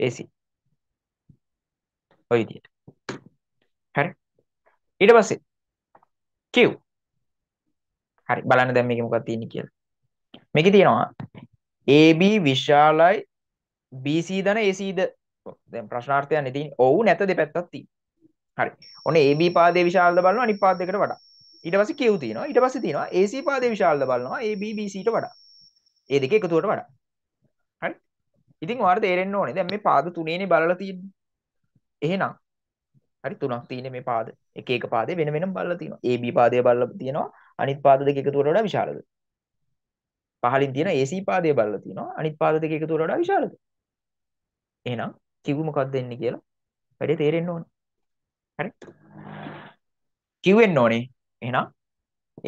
Speaker 1: AC. ඔය විදිහට. හරි. ඊට පස්සේ Q. හරි බලන්න දැන් මේකේ මොකක්ද තියෙන්නේ කියලා. මේකේ තියෙනවා AB විශාලයි BC දන ACද දැන් ප්‍රශ්නාර්ථයක් නෙදී ඔව් නැත දෙපැත්තක් තියෙනවා. හරි. ඔන්න AB පාදයේ විශාලද බලනවා අනිත් පාද දෙකට වඩා. ඊට පස්සේ Q තියෙනවා. ඊට පස්සේ තියෙනවා AC පාදයේ විශාලද බලනවා AB BCට වඩා. ඒ දෙක එකතුවට වඩා. හරි. ඉතින් ඔයාලට තේරෙන්න ඕනේ දැන් මේ පාද තුනේනේ බලලා තියෙන්නේ. එහෙනම් හරි තුනක් තියෙන්නේ මේ පාද. එක එක පාදේ වෙන වෙනම බලලා තියෙනවා. AB පාදය බලලා තියෙනවා. අනිත් පාද දෙක එකතුවට වඩා විශාලද? පහලින් තියෙන AC පාදය බලලා තියෙනවා. අනිත් පාද දෙක එකතුවට වඩා විශාලද? එහෙනම් කිව්ව මොකක්ද දෙන්නේ කියලා වැඩේ තේරෙන්න ඕන. හරි? Q වෙන්න ඕනේ. එහෙනම්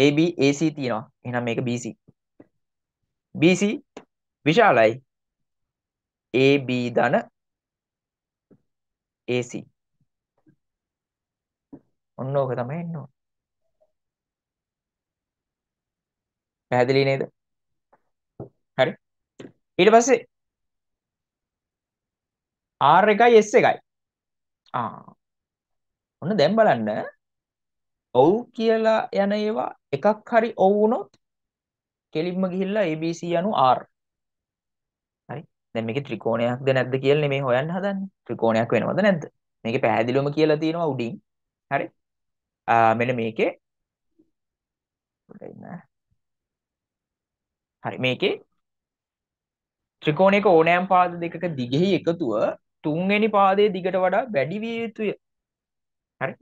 Speaker 1: AB AC තියෙනවා. එහෙනම් මේක BC. BC විශාලයි. AB ධන AC. ඔන්න ඕක තමයි එන්න ඕනේ. පැහැදිලි නේද? හරි. ඊට පස්සේ R එකයි S එකයි. ආ. ඔන්න දැන් බලන්න ඔව් කියලා යන ඒවා එකක් හරි ඔව් වුණොත් කෙලින්ම ගිහිල්ලා ABC යනු R. හරි. දැන් මේකේ ත්‍රිකෝණයක්ද නැද්ද කියලා නෙමෙයි හොයන්න හදන්නේ. ත්‍රිකෝණයක් වෙනවද නැද්ද? මේකේ පැහැදිලිවම කියලා තියෙනවා උඩින්. හරි. ආ මෙන්න මේකේ හරි මේකේ ත්‍රිකෝණයක ඕනෑම පාද දෙකක දිගෙහි එකතුව තුන්වෙනි පාදයේ දිගට වඩා වැඩි විය යුතුය. හරි.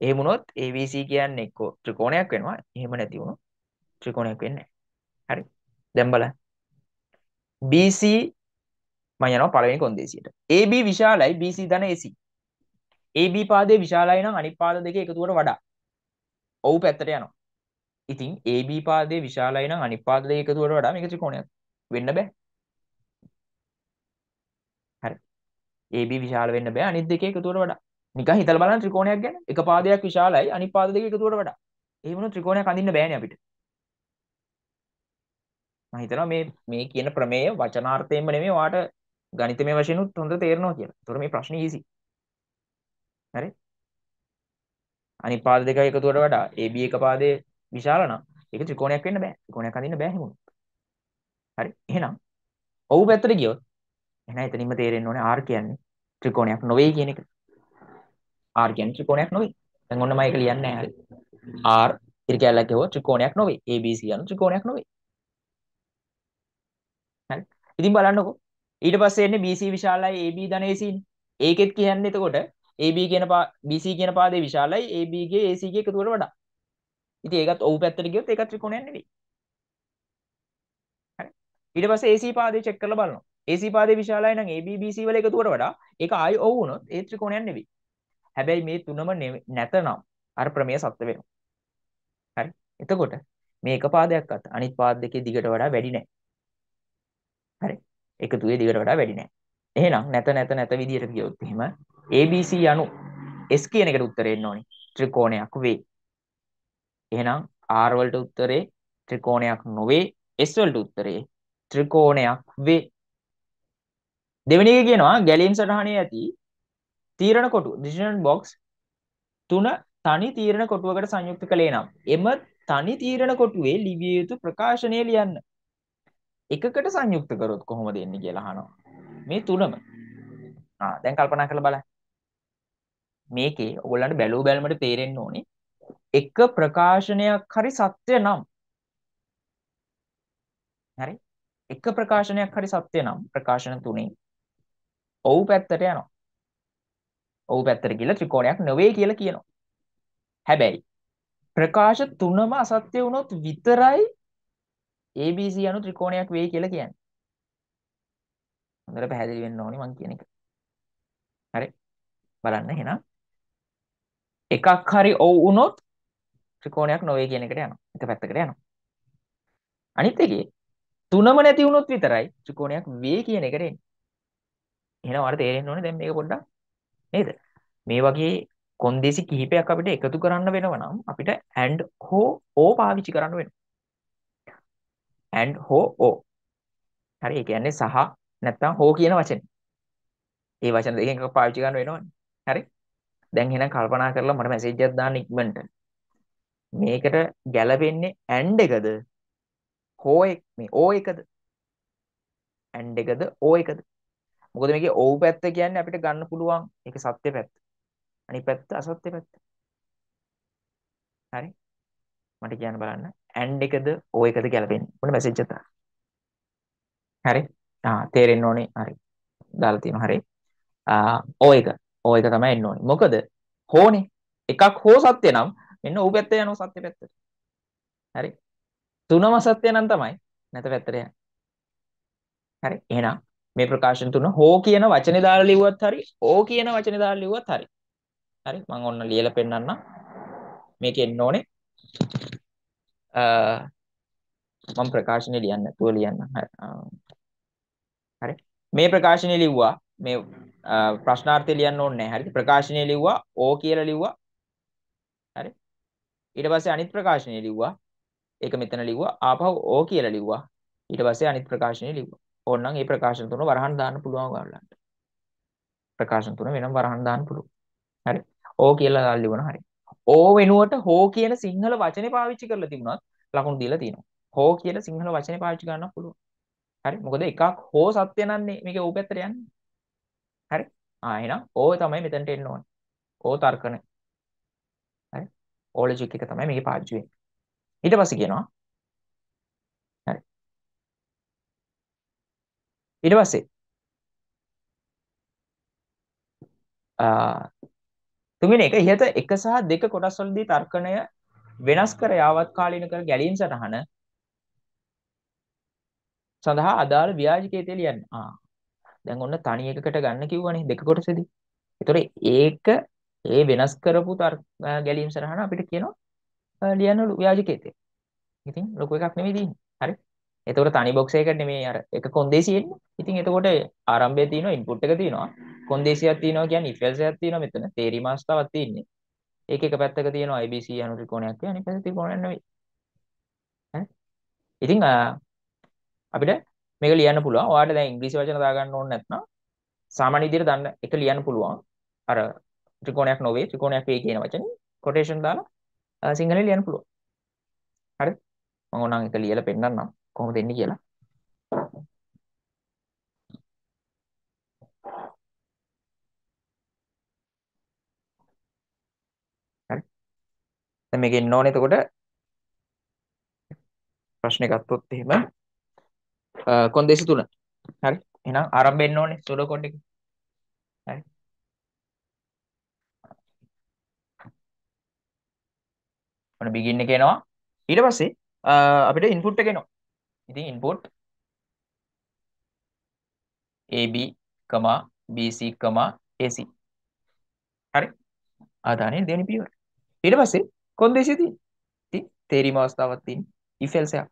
Speaker 1: එහෙම වුණොත් ABC කියන්නේ එක්ක ත්‍රිකෝණයක් වෙනවා. එහෙම නැති වුණොත් ත්‍රිකෝණයක් වෙන්නේ නැහැ. හරි. දැන් බලන්න. BC මම යනවා පළවෙනි කොන්දේසියට. AB විශාලයි BC ධන AC. AB පාදයේ විශාලයි නම් අනිත් පාද දෙක එකතුවට වඩා. ඔව් පැත්තට යනවා. ඉතින් AB පාදයේ විශාලයි නම් අනිත් පාද දෙක එකතුවට වඩා මේක ත්‍රිකෝණයක් වෙන්න බෑ. හරි. AB විශාල වෙන්න බෑ අනිත් දෙකේ එකතුවට වඩා. නිකන් හිතලා බලන්න ත්‍රිකෝණයක් ගැන. එක පාදයක් විශාලයි අනිත් පාද දෙක එකතුවට වඩා. ඒ වුණොත් ත්‍රිකෝණයක් අඳින්න බෑනේ අපිට. මම හිතනවා මේ මේ කියන ප්‍රමේය වචනාර්ථයෙන්ම නෙමෙයි ඔයාට ගණිතමය වශයෙන් උත් හොඳට තේරෙනවා කියලා. ඒතකොට මේ ප්‍රශ්නේ ඊසි. හරි? අනිත් පාද දෙක එකතුවට වඩා AB එක පාදයේ විශාල නම් ඒක ත්‍රිකෝණයක් වෙන්න බෑ. ත්‍රිකෝණයක් අඳින්න බෑ හිමුණු. හරි. එහෙනම් ඔව් පැත්තට ගියොත් එහෙනම් එතනින්ම තේරෙන්න ඕනේ R කියන්නේ ත්‍රිකෝණයක් නොවේ කියන එක. R කියන්නේ ත්‍රිකෝණයක් නොවේ. දැන් ඔන්න මම ඒක ලියන්නේ නැහැ හරි. R ඉරිකැලක් ගෙවුව ත්‍රිකෝණයක් නොවේ. ABC යන ත්‍රිකෝණයක් නොවේ. හරි. ඉතින් බලන්නකෝ. ඊට පස්සේ එන්නේ BC විශාලයි AB ධන AC නේ. ඒකෙත් කියන්නේ එතකොට AB කියන BC කියන පාදේ විශාලයි AB ගේ AC ගේ එකතුවට වඩා. ඉතින් ඒකත් ඔව් පැත්තට ගියොත් ඒකත් ත්‍රිකෝණයක් නෙවෙයි. හරි. ඊට පස්සේ AC පාදේ චෙක් කරලා බලනවා. AC පාදේ විශාලයි නම් AB BC වල එකතුවට වඩා ඒක ආයි ඔව් වුණොත් ඒ ත්‍රිකෝණයක් නෙවෙයි. හැබැයි මේ තුනම නැතනම් අර ප්‍රමේය සත්‍ය වෙනවා. හරි. එතකොට මේ එක පාදයක්වත් අනිත් පාද දෙකේ දිගට වඩා වැඩි නැහැ. හරි. එකතුවේ දිගට වඩා වැඩි නැහැ. එහෙනම් නැත නැත නැත විදියට කියොත් එහෙම ABC යනු S කියන එකට උත්තරේ එන්න ඕනි. ත්‍රිකෝණයක් වේ. එහෙනම් R වලට උත්තරේ ත්‍රිකෝණයක් නොවේ. S වලට උත්තරේ ත්‍රිකෝණයක් වේ. දෙවෙනි එක කියනවා ගැලීම් සටහනේ ඇති තීරණ කොටුව decision box තුන තනි තීරණ කොටුවකට සංයුක්ත කළේ නම් එම තනි තීරණ කොටුවේ ලිවිය යුතු ප්‍රකාශනය ලියන්න. එකකට සංයුක්ත කරොත් කොහොමද එන්නේ කියලා අහනවා. මේ තුනම. ආ දැන් කල්පනා කරලා බලන්න. මේකේ ඔයගොල්ලන්ට බැලුව බැලමට තේරෙන්න ඕනේ එක ප්‍රකාශනයක් හරි සත්‍ය නම් හරි එක ප්‍රකාශනයක් හරි සත්‍ය නම් ප්‍රකාශන තුනේ ඔව් පැත්තට යනවා. ඔව් පැත්තට ගිහලා ත්‍රිකෝණයක් නෙවෙයි කියලා කියනවා. හැබැයි ප්‍රකාශ තුනම අසත්‍ය වුණොත් විතරයි ABC යනු ත්‍රිකෝණයක් වෙයි කියලා කියන්නේ. හොඳට පැහැදිලි වෙන්න ඕනේ මං කියන එක. හරි. බලන්න එහෙනම් එකක් හරි ඔව් වුණොත් ත්‍රිකෝණයක් නොවේ කියන එකට යනවා. එක පැත්තකට යනවා. අනිත් එකේ තුනම නැති වුණොත් විතරයි ත්‍රිකෝණයක් වේ කියන එකට එන්නේ. එහෙනම් ඔයාලට තේරෙන්න ඕනේ දැන් මේක පොඩ්ඩක් නේද? මේ වගේ කොන්දේසි කිහිපයක් අපිට එකතු කරන්න වෙනව නම් අපිට and හෝ or පාවිච්චි කරන්න වෙනවා. And හෝ or. හරි ඒ කියන්නේ සහ නැත්නම් හෝ කියන වචනේ. ඒ වචන දෙකෙන් එකක් පාවිච්චි කරන්න වෙනවනේ. හරි? දැන් එහෙනම් කල්පනා කරලා මට මැසේජ් එකක් දාන්න ඉක්මනට. මේකට ගැලපෙන්නේ and එකද? හෝ එක මේ or එකද? and එකද or එකද? මොකද මේකේ ඔව් පැත්ත කියන්නේ අපිට ගන්න පුළුවන් ඒක සත්‍ය පැත්ත. අනිත් පැත්ත අසත්‍ය පැත්ත. හරි? මට කියන්න බලන්න and එකද o එකද ගැලපෙන්නේ. මොන මැසේජ් එකද? හරි? ආ තේරෙන්න ඕනේ. හරි. දාලා තියෙනවා. හරි. ආ o එක. o එක තමයි එන්න ඕනේ. මොකද හෝනේ. එකක් හෝ සත්‍ය නම් මෙන්න o පැත්ත යනවා සත්‍ය පැත්තට. හරි. තුනම සත්‍ය නම් තමයි නැත පැත්තට යන්නේ. හරි. එහෙනම් මේ ප්‍රකාශන තුන හෝ කියන වචනේ දාලා ලිව්වත් හරි ඕ කියන වචනේ දාලා ලිව්වත් හරි. හරි මම ඔන්න ලියලා පෙන්නන්නම්. මේක එන්න ඕනේ මම ප්‍රකාශනය ලියන්න නැතුව ලියන්න. හරි. මේ ප්‍රකාශනය ලිව්වා මේ ප්‍රශ්නාර්ථය ලියන්න ඕනේ නැහැ. හරිද? ප්‍රකාශනය ලිව්වා ඕ කියලා ලිව්වා. හරි. ඊට පස්සේ අනිත් ප්‍රකාශනය ලිව්වා. ඒක මෙතන ලිව්වා. ආපහු ඕ කියලා ලිව්වා. ඊට පස්සේ අනිත් ප්‍රකාශනය ලිව්වා. ඕනනම් මේ ප්‍රකාශන තුන වරහන් දාන්න පුළුවන් ඔයාලන්ට ප්‍රකාශන තුන වෙනම වරහන් දාන්න පුළුවන්. හරි. ඕ කියලා ලියවන හරි. ඕ වෙනුවට හෝ කියන සිංහල වචනේ පාවිච්චි කරලා තිබුණත් ලකුණු දීලා තියෙනවා. හෝ කියලා සිංහල වචනේ පාවිච්චි කරන්න පුළුවන්. හරි? මොකද එකක් හෝ සත්‍ය නන්නේ මේක ඕ පැත්තට යන්නේ. හරි? ආ එහෙනම් ඕ තමයි මෙතනට එන්න ඕනේ. ඕ තර්කන. හරි? ඕ ලොජික් එක තමයි මේකේ පාවිච්චි වෙන්නේ. ඊට පස්සේ කියනවා. හරි? ඊට පස්සේ තුන්වෙනි එක ඉහත එක සහ දෙක කොටස් වලදී තර්කණය වෙනස් කර යාවත් කාලීන කර ගැලීම් සටහන සඳහා අදාළ ව්‍යාජකේතය ලියන්න. ආ. දැන් ඔන්න තනි එකකට ගන්න කිව්වනේ දෙක කොටසෙදී. ඒතකොට ඒක ඒ වෙනස් කරපු ගැලීම් සටහන අපිට කියනවා ලියන්න ව්‍යාජකේතය. ඉතින් ලොකු එකක් නෙමෙයි තියෙන්නේ. හරි. එතකොට තනි බොක්ස් එකකට නෙමෙයි අර එක කොන්දේසි එන්නේ. ඉතින් එතකොට ආරම්භයේ තියෙනවා ඉන්පුට් එක තියෙනවා. කොන්දේසියක් තියෙනවා කියන්නේ if else එකක් තියෙනවා මෙතන. තේරි මාස්තාවක් තියෙන්නේ. ඒක එක පැත්තක තියෙනවා ABC යන ත්‍රිකෝණයක් කියන්නේ අනිත් පැත්තේ ත්‍රිකෝණයක් නෙවෙයි. හරි. ඉතින් අපිට මේක ලියන්න පුළුවන්. ඔයාලට දැන් ඉංග්‍රීසි වචන දාගන්න ඕනේ නැත්නම් සාමාන්‍ය විදිහට දන්න එක ලියන්න පුළුවන්. අර ත්‍රිකෝණයක් නොවේ ත්‍රිකෝණයක් වේ කියන වචනේ කොටේෂන් දාලා සිංහලෙන් ලියන්න පුළුවන්. හරිද? මම ඕනනම් එක ලියලා පෙන්නන්නම් කොහොමද එන්නේ කියලා. හරි. දැන් මේක එන්න ඕනේ එතකොට ප්‍රශ්නේ ගත්තොත් එහෙම කොන්දේසි තුන. හරි. එහෙනම් ආරම්භ වෙන්න ඕනේ සුඩෝ කෝඩ් එක. හරි. ඔන්න begin එක එනවා. ඊට පස්සේ අපිට ඉන්පුට් එක එනවා. ඉතින් ඉන්පුට් AB, BC, AC. හරි. ආදානයේ දෙවෙනි පියවර. ඊට පස්සේ කොන්දේසිය තියෙනවා. ඉතින් තේරීම අවස්ථාවක් තියෙනවා. if else එකක්.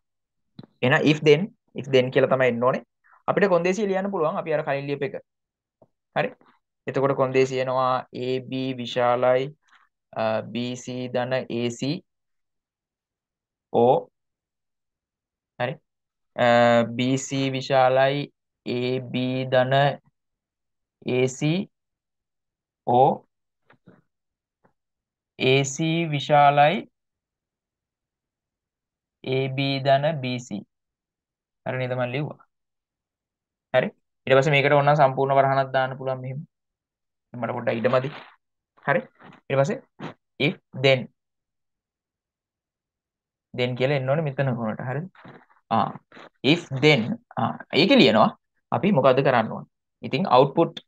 Speaker 1: එහෙනම් if then if then කියලා තමයි එන්න ඕනේ. අපිට කොන්දේසිය ලියන්න පුළුවන් අපි අර කලින් ලියපු එක. හරි. එතකොට කොන්දේසිය එනවා AB විශාලයි BC ධන AC O හරි BC විශාලයි AB ධන AC O AC විශාලයි. AB ධන BC හරි නේද මම ලිව්වා හරි. ඊට පස්සේ මේකට ඕන සම්පූර්ණ වරහණක් දාන්න පුළුවන් මෙහෙම. මට පොඩ්ඩක් ඉඩමදි. හරි. ඊට පස්සේ if then. Then කියලා එන්න ඕනේ මෙතන කොනට හරිද? ආ. If then. ආ. ඒක ලියනවා. අපි මොකද්ද කරන්න ඕනේ? ඉතින් output.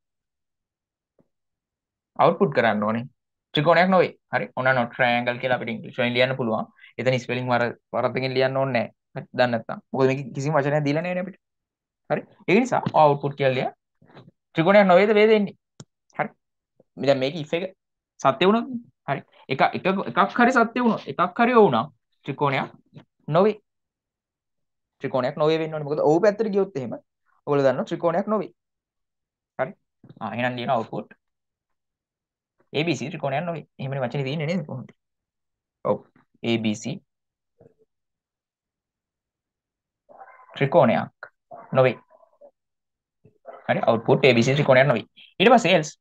Speaker 1: output කරන්න ඕනේ. ත්‍රිකෝණයක් නොවේ. හරි? ඔන්න no triangle කියලා අපිට ඉංග්‍රීසි වලින් ලියන්න පුළුවන්. එතන ස්පෙලිං වර වරද්දකින් ලියන්න ඕනේ නැහැ. දන්නේ නැත්තම්. මොකද මේක කිසිම වචනයක් දීලා නැහැ නේ අපිට. හරි? ඒක නිසා output කියලා ලිය ත්‍රිකෝණයක් නොවේද වේද එන්නේ? හරි? දැන් මේක if එක සත්‍ය වුණොත් හරි. එක එක එකක් හරි සත්‍ය වුණොත් එකක් හරි වුණා. ත්‍රිකෝණයක් නොවේ. ත්‍රිකෝණයක් නොවේ වෙන්න ඕනේ. මොකද ඔව් පැත්තට ගියොත් එහෙම ඔයගොල්ලෝ දන්නවා ත්‍රිකෝණයක් නොවේ. හරි? ආ එහෙනම් ලියන output. ABC ත්‍රිකෝණයක් නොවේ එහෙමනේ වචනේ තියෙන්නේ නේද කොහොමද? ඔව්. ABC ත්‍රිකෝණයක් නොවේ. හරි output ABC ත්‍රිකෝණයක් නොවේ. ඊට පස්සේ else?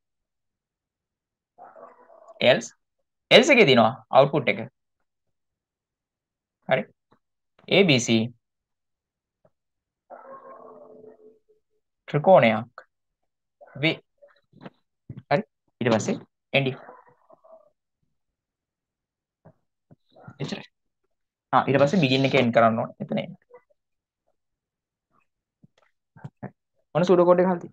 Speaker 1: else? else එකේ තියෙනවා output එක. හරි. ABC ත්‍රිකෝණයක් වේ. හරි. ඊට පස්සේ එන්ඩි එච්චරයි. ආ ඊට පස්සේ begin එක end කරන්න ඕනේ. එතන end ඔන්න සූඩෝ කෝඩ් එක හල්ති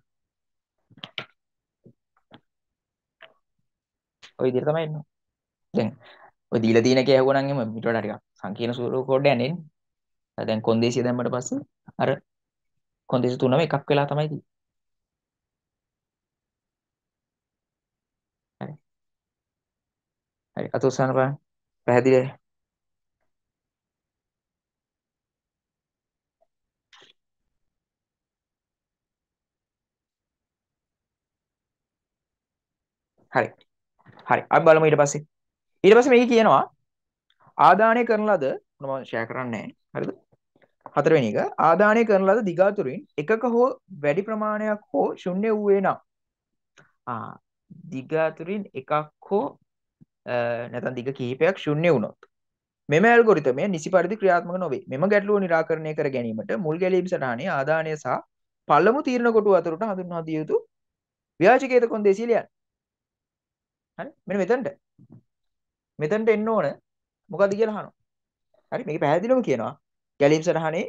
Speaker 1: ඔය විදිහට තමයි එන්නේ. දැන් ඔය දීලා තියෙන එකේ ඇහුවනම් එම ඊට වඩා ටිකක් සංකීර්ණ සූඩෝ කෝඩ් එකක් එන්නේ. දැන් කොන්දේසිය දැම්මට පස්සේ අර කොන්දේසි තුනම එකක් වෙලා තමයි තියෙන්නේ හරි හරි අත උස්සන්න බලන්න. පැහැදිලි හරි හරි. අපි බලමු ඊට පස්සේ. ඊට පස්සේ මේක කියනවා ආදානය කරන ලද මම ෂෙයා කරන්නේ හරිද? හතරවෙනි එක. ආදානය කරන ලද දිගාතුරින් එකක හෝ වැඩි ප්‍රමාණයක් හෝ ශුන්‍ය වූයේ නම්. ආ දිගාතුරින් එකක් හෝ නැතන් දිග කිහිපයක් ශුන්‍ය වුණොත්. මෙම ඇල්ගොරිතමය නිසි පරිදි ක්‍රියාත්මක නොවේ. මෙම ගැටලුව නිරාකරණය කර ගැනීමට මුල් ගැලීම් සටහනේ ආදානය සහ පල්ලමු තීරණ කොටුව අතරට හඳුන්වා දිය යුතු ව්‍යාජකේත කොන්දේසිලියන් හරි? මෙන්න මෙතනට. මෙතනට එන්න ඕන මොකද කියලා අහනවා. හරි? මේක පැහැදිලිවම කියනවා. ගැලීම් සටහනේ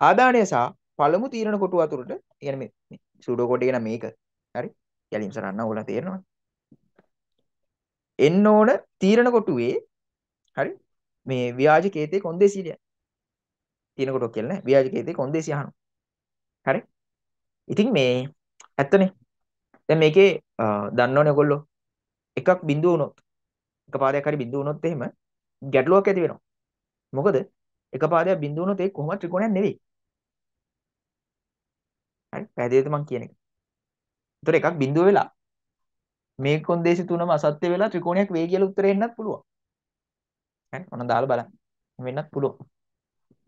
Speaker 1: ආදානය සහ පළමු තීරණ කොටුව අතරට يعني මේ සුඩෝ කෝඩ් එක නම් මේක. හරි? ගැලීම් සටහන ඕලා තේරෙනවා. එන්න ඕන තීරණ කොටුවේ හරි මේ ව්‍යාජ කේතේ කොන්දේසිය ලියන්න. තීරණ කොටුවක් කියලා නෑ ව්‍යාජ කේතේ කොන්දේසිය අහනවා. හරි ඉතින් මේ ඇත්තනේ දැන් මේකේ දන්නවනේ ඔයගොල්ලෝ එකක් බිඳුව වුණොත් එක පාදයක් හරි බිඳුව වුණොත් එහෙම ගැටලුවක් ඇති වෙනවා. මොකද එක පාදයක් බිඳුව වුණොත් ඒක කොහොමද ත්‍රිකෝණයක් නෙවෙයි. හරි පැහැදිලිද මං කියන එක. ඒතර එකක් බිඳුව වෙලා මේ කොන්දේසි තුනම අසත්‍ය වෙලා ත්‍රිකෝණයක් වෙයි කියලා උත්තරේ එන්නත් පුළුවන්. හරි ඔන්න දාලා බලන්න. වෙන්නත් පුළුවන්.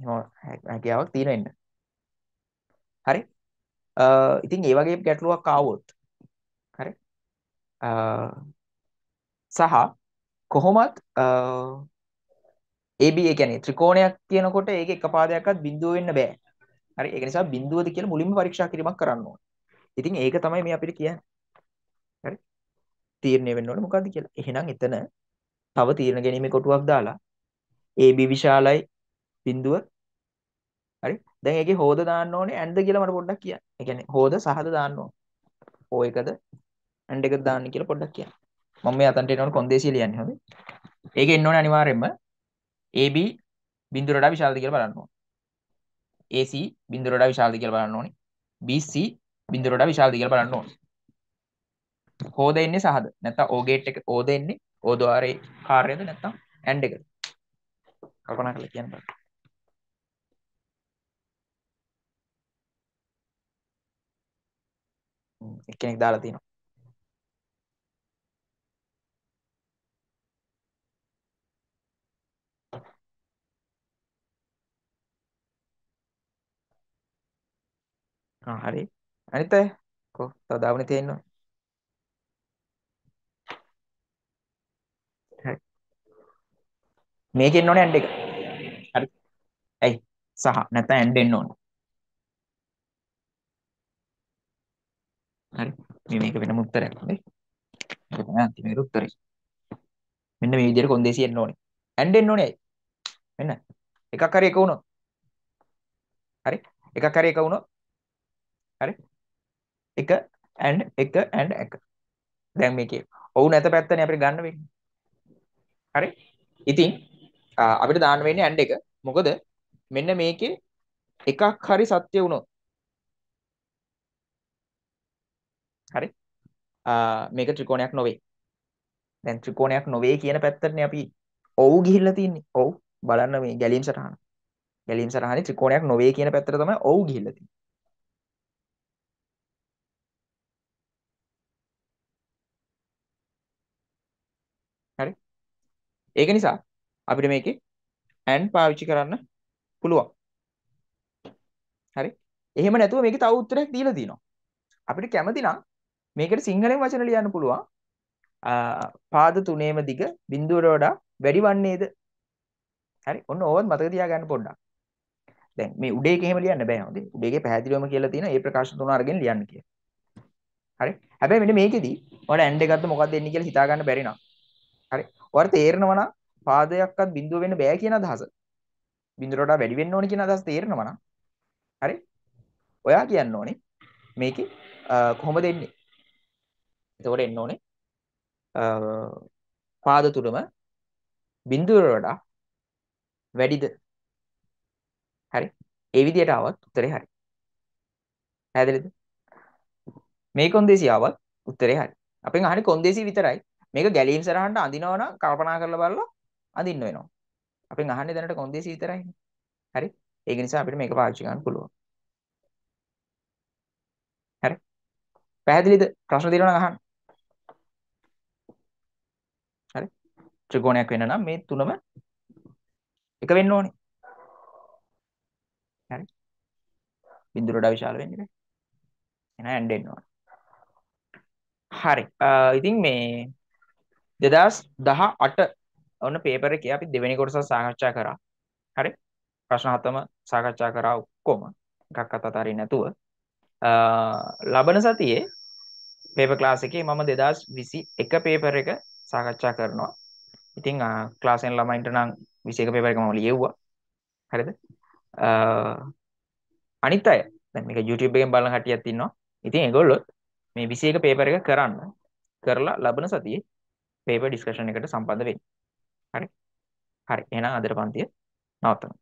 Speaker 1: එහෙම හැකියාවක් තියෙන වෙන්න. හරි. ඉතින් ඒ වගේ ගැටලුවක් ආවොත් හරි. සහ කොහොමත් AB ඒ කියන්නේ ත්‍රිකෝණයක් කියනකොට ඒක එක පාදයක්වත් බිඳුව වෙන්න බෑ. හරි ඒක නිසා බිඳුවද කියලා මුලින්ම පරීක්ෂා කිරීමක් කරන්න ඕනේ. ඉතින් ඒක තමයි මේ අපිට කියන්නේ. හරි. තීරණය වෙන්න ඕනේ මොකද්ද කියලා. එහෙනම් එතන තව තීරණ ගැනීමේ කොටුවක් දාලා AB විශාලයි බිඳුව හරි. දැන් ඒකේ හෝද දාන්න ඕනේ ඇන්ඩ් කියලා මට පොඩ්ඩක් කියන්න. ඒ කියන්නේ හෝද සහද දාන්න ඕනේ. ඕ එකද ඇන්ඩ් එකද දාන්න කියලා පොඩ්ඩක් කියන්න. මම මේ අතන්ට එනවනේ කොන්දේසිය ලියන්නේ හොඳේ. ඒකේ එන්න ඕනේ අනිවාර්යයෙන්ම AB බිඳුවට වඩා විශාලද කියලා බලන්න ඕනේ. AC බිඳුවට වඩා විශාලද කියලා බලන්න ඕනේ. BC බිඳුවට වඩා විශාලද කියලා බලන්න ඕනේ. හෝද එන්නේ සහද? නැත්නම් O ගේට් එක ඕද එන්නේ O ద్వාරේ කාර්යද නැත්නම් AND එකද? කල්පනා කරලා කියන්න බලන්න. එක්කෙනෙක් දාලා තියෙනවා. ආ හරි. අනිත් අය කො තව දාවනේ තියෙනවා. මේකෙන්න ඕනේ ඇන්ඩ් එක. හරි. ඇයි? සහ නැත්නම් ඇන්ඩ් එන්න ඕනේ. හරි. මේ මේක වෙනම උත්තරයක් නේ. ඒක තමයි අන්තිමේ උත්තරේ. මෙන්න මේ විදිහට කොන්දේසි එන්න ඕනේ. ඇන්ඩ් එන්න ඕනේ. මෙන්න. එකක් හරි එක වුණොත්. හරි. එකක් හරි එක වුණොත් හරි එක and එක and එක දැන් මේකේ ඔව් නැත පැත්තනේ අපිට ගන්න වෙන්නේ හරි ඉතින් අපිට දාන්න වෙන්නේ and එක. මොකද මෙන්න මේකේ එකක් හරි සත්‍ය වුණොත් හරි. මේක ත්‍රිකෝණයක් නොවේ. දැන් ත්‍රිකෝණයක් නොවේ කියන පැත්තටනේ අපි ඔව් ගිහිල්ලා තින්නේ. ඔව් බලන්න මේ ගැලීම් සටහන. ගැලීම් සටහනේ ත්‍රිකෝණයක් නොවේ කියන පැත්තට තමයි ඔව් ගිහිල්ලා තින්නේ. හරි. ඒක නිසා අපිට මේකේ and පාවිච්චි කරන්න පුළුවන්. හරි? එහෙම නැතුව මේකේ තව උත්තරයක් දීලා තියෙනවා අපිට කැමති නම් මේකට සිංහලෙන් වචන ලියන්න පුළුවන්. පාද තුනේම දිග බිඳුවට වඩා වැඩි වන්නේද? හරි? ඔන්න ඕවත් මතක තියාගන්න පොඩ්ඩක්. දැන් මේ උඩේ එක එහෙම ලියන්න බෑ හොඳේ. උඩේගේ පැහැදිලිවම කියලා තියෙන ඒ ප්‍රකාශ තුන අරගෙන ලියන්න කියලා. හරි? හැබැයි මෙන්න මේකෙදි ඔයාලා ඇන්ඩ් එකක්ද මොකක්ද එන්නේ කියලා හිතා ගන්න බැරි නම්. හරි? ඔයාලට තේරෙනවා නම් පාදයක්වත් බිඳුව වෙන්න බෑ කියන අදහස. බිඳුවට වඩා වැඩි වෙන්න ඕනේ කියන අදහස තේරෙනවා නම් හරි? ඔයා කියන්න ඕනේ මේකේ කොහොමද එන්නේ? එතකොට එන්න ඕනේ පාද තුනම බිඳුවට වඩා වැඩිද? හරි. ඒ විදිහට ආවත් උත්තරේ හරි. පැහැදිලිද මේ කොන්දේසි ආවත් උත්තරේ හරි. අපෙන් අහන්නේ කොන්දේසි විතරයි. මේක ගැලීම් සරහන්න අඳිනවා නම් කල්පනා කරලා බලලා අඳින්න වෙනවා. අපෙන් අහන්නේ දැනට කොන්දේසි විතරයිනේ. හරි? ඒක නිසා අපිට මේක පාවිච්චි කරන්න පුළුවන්. හරි? පැහැදිලිද? ප්‍රශ්න තියෙනවා නම් අහන්න. හරි? ත්‍රිකෝණයක් වෙන්න නම් මේ තුනම එක වෙන්න ඕනේ. හරි? බිඳුවට වඩා විශාල වෙන්න බෑ. එහෙනම් ඇන්ඩෙන්න ඕනේ. හරි. ඉතින් මේ 2018 ඔන්න පේපර් එකේ අපි දෙවෙනි කොටස සාකච්ඡා කරා. හරි? ප්‍රශ්න හතම සාකච්ඡා කරා ඔක්කොම. එකක්වත් අතාරින්න නැතුව. ලබන සතියේ පේපර් ක්ලාස් එකේ මම 2021 පේපර් එක සාකච්ඡා කරනවා. ඉතින් ක්ලාස් එකේ ළමයින්ට නම් 21 පේපර් එක මම ලියුවා. හරිද? අනිත් අය දැන් මේක YouTube එකෙන් බලන කට්ටියක් ඉන්නවා. ඉතින් ඒගොල්ලෝ මේ 21 පේපර් එක කරන්න කරලා ලබන සතියේ පේපර් ඩිස්කෂන් එකට සම්බන්ධ වෙන්න. හරි. හරි. එහෙනම් අදට පන්තිය නවත්තමු.